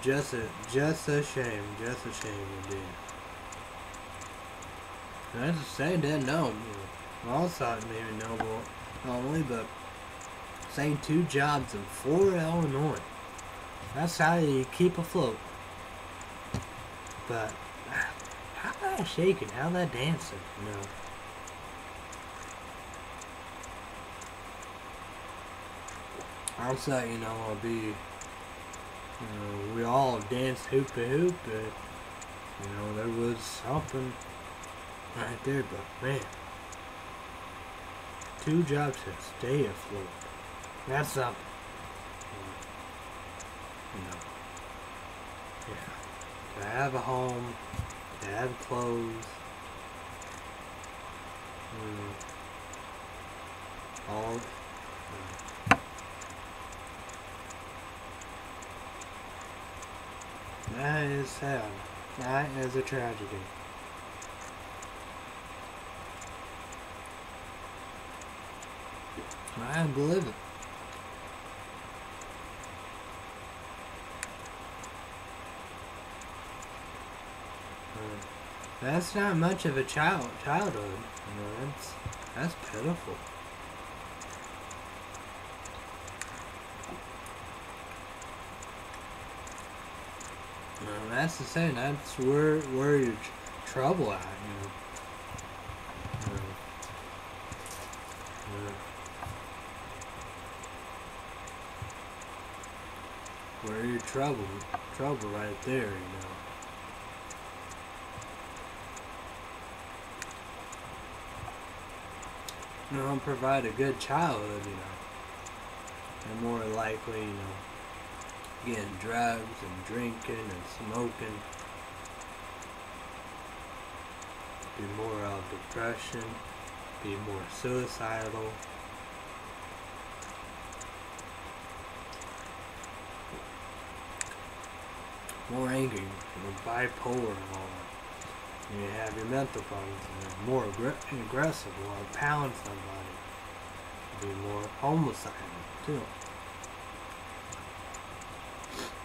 Just a, just a shame, just a shame indeed. That's a shame, didn't know. Well, I thought maybe noble only, but saying two jobs in four Illinois. That's how you keep afloat. But how that shaking? How that dancing? You know. I thought, you know, I'll be, you know, we all danced hoop a hoop, but, you know, there was something right there, but man, two jobs to stay afloat. That's something. You know, yeah, to have a home, to have clothes, mm, all. That is sad. That is a tragedy. I believe it. That's not much of a child childhood. You know, that's that's pitiful. No, that's the same. That's where where your trouble at. You know. Where your trouble, trouble right there. You know. you know, provide a good childhood, you know, they're more likely, you know, getting drugs and drinking and smoking. Be more of depression, be more suicidal. More angry, more bipolar. You have your mental problems and more aggr- aggressive or pound somebody. Be more homicidal too.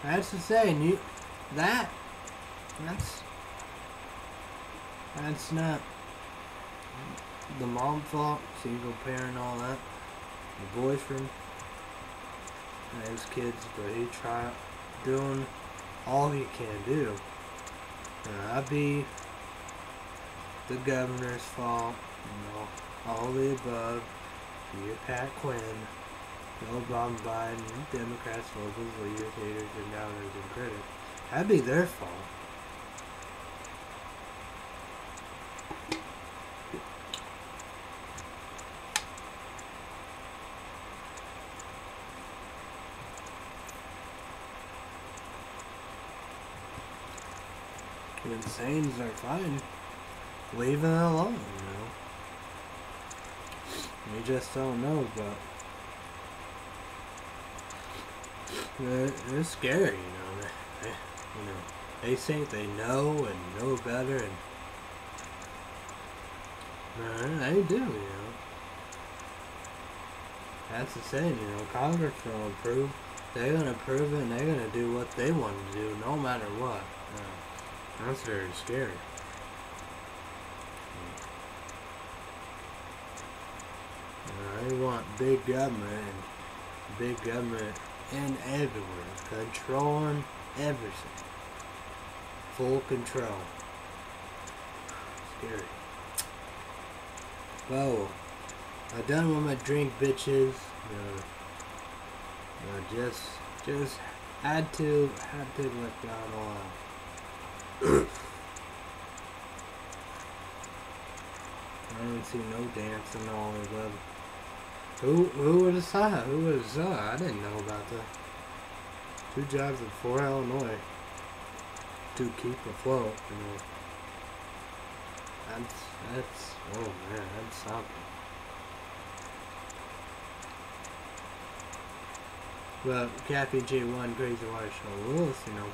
That's the saying, you that that's that's not the mom fault, single parent, all that. The boyfriend and his kids, but he try doing all he can do. And I be the governor's fault, you know, all the above. You're Pat Quinn, Obama, Biden, Democrats, locals, leaders, haters, and doubters, and critics. That'd be their fault. The insanes are fine. Leave it alone, you know. We just don't know, but they're scary, you know. They, you know, they think they know and know better, and uh, they do, you know. That's the saying, you know. Congress will approve. They're gonna approve it, and they're gonna do what they want to do, no matter what. Uh, that's very scary. They want big government and big government in everywhere, controlling everything. Full control. Scary. Well, I done with my drink, bitches. Uh, uh, just, just had to, had to let that all out. I didn't see no dancing all of them. Who who would have thought? Who would have? I didn't know about that. Two jobs in Fort Illinois to keep afloat. You know, that's that's oh man, that's something. Well, Kathy J1 Crazy Water Show Willis, you know,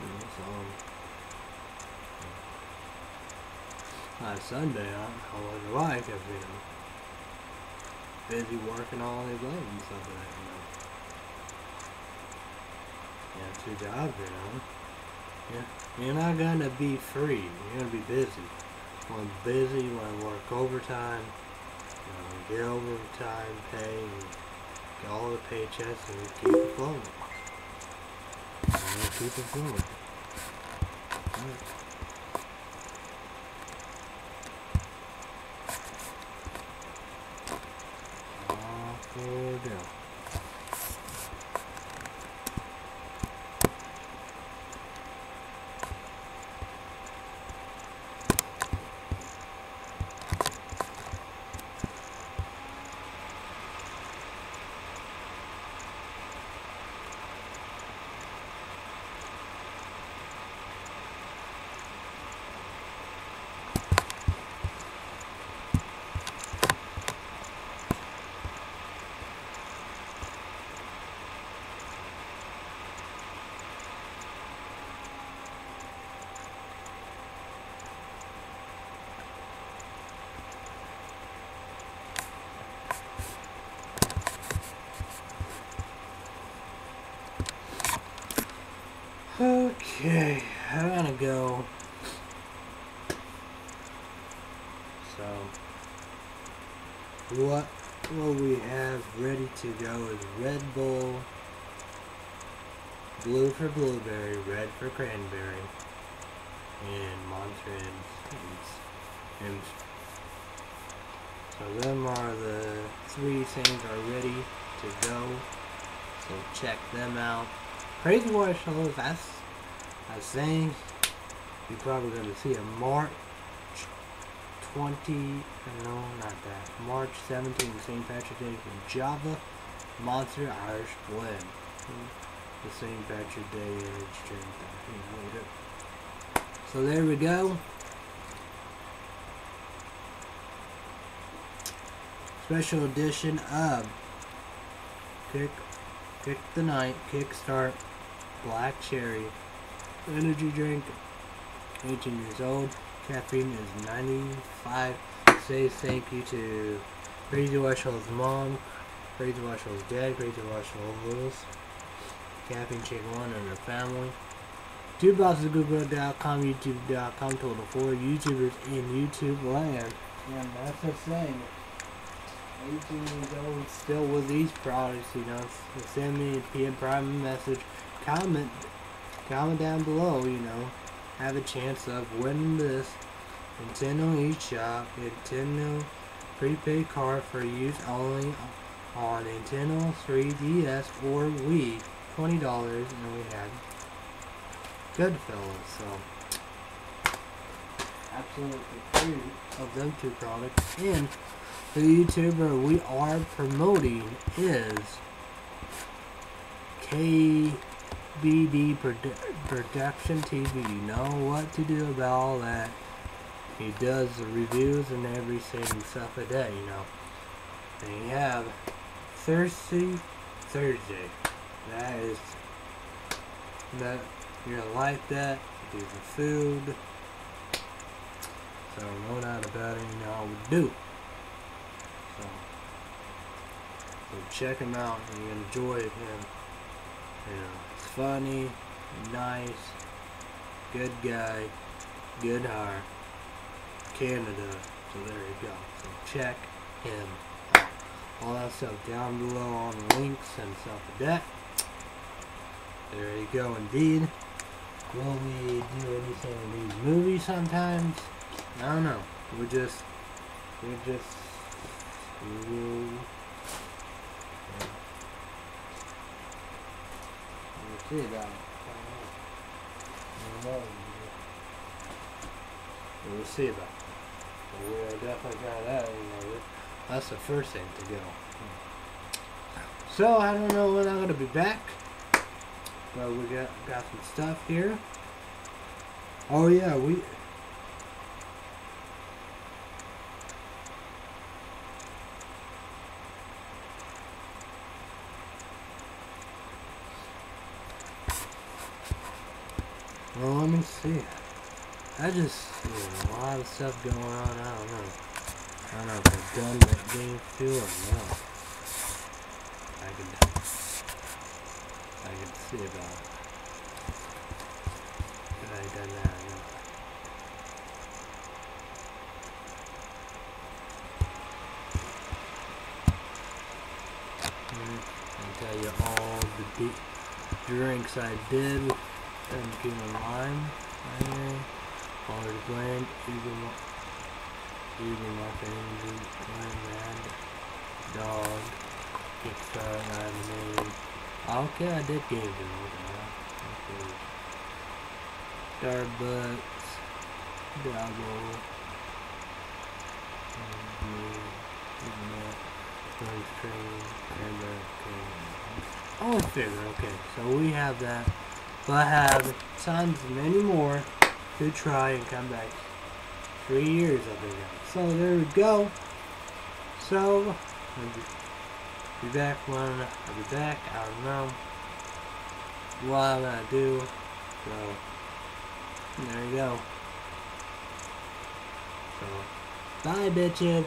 you know, so um, last Sunday I, I was if you know busy working all his life and stuff like that, you know. Yeah, two jobs, you know. Yeah, you're not gonna be free. You're gonna be busy. When busy, wanna work overtime, you know, get overtime pay, and get all the paychecks, and keep it flowing. You know, keep it flowing. Yeah. Awful Okay, I'm gonna go So what will we have ready to go is Red Bull, blue for blueberry, red for cranberry, and M's. M's. So them are the three things are ready to go. So check them out. Crazy Water that's I think you're probably gonna see a March 20 no not that. March 17th St. Patrick's Day from Java Monster Irish Blend. The St. Patrick's Day image drink So there we go. Special edition of Kick Kick the Night Kickstart Black Cherry Energy Drink 18 years old caffeine is 95 say thank you to Crazy Washall's mom Crazy Washall's dad Crazy Washall Lewis Caffeine Chick 1 and her family Two bosses Google.com, YouTube.com, total four YouTubers in YouTube land. And that's the thing. 18 years old, still with these products, you know. Send me a PM private message. Comment, comment down below, you know. Have a chance of winning this Nintendo eShop Nintendo prepaid card for use only on Nintendo 3DS or Wii. $20 and we had Goodfellas, so absolutely free of them two products. And the YouTuber we are promoting is KBD Produ Production TV. You know what to do about all that. He does the reviews and everything stuff a day, you know. And you have Thursday, Thursday. That is that you're gonna like that. Do the food. So no doubt about it, you know we do. So, so check him out and enjoy know, it's funny, nice, good guy, good heart. Canada. So there you go. So check him out. All that stuff down below on links and stuff like that. There you go indeed. Will we do anything in these movies sometimes? I don't know. We're just, we're just, we'll, yeah. See about it. I don't know. I don't know. We'll see about it. We definitely trying that, you know. That's the first thing to go. So I don't know when I'm gonna be back. But we got got some stuff here. Oh yeah, we Well, let me see. I just see a lot of stuff going on. I don't know. I don't know if I've done that game too or no. I can, I can see about. Have I done that or not? I'll tell you all the drinks I did and human lime, anyway. Collard blend, eagle, eagle muffin, blend, red, dog, kickstart, lemonade. Okay, I did give them okay. Starbucks, double, Oh, figure, okay. So we have that. But I have tons, many more to try and come back. Three years I've been out. So there we go. So, I'll be, back when I'll be back. I don't know what I'm gonna do. So, there you go. So, bye bitches.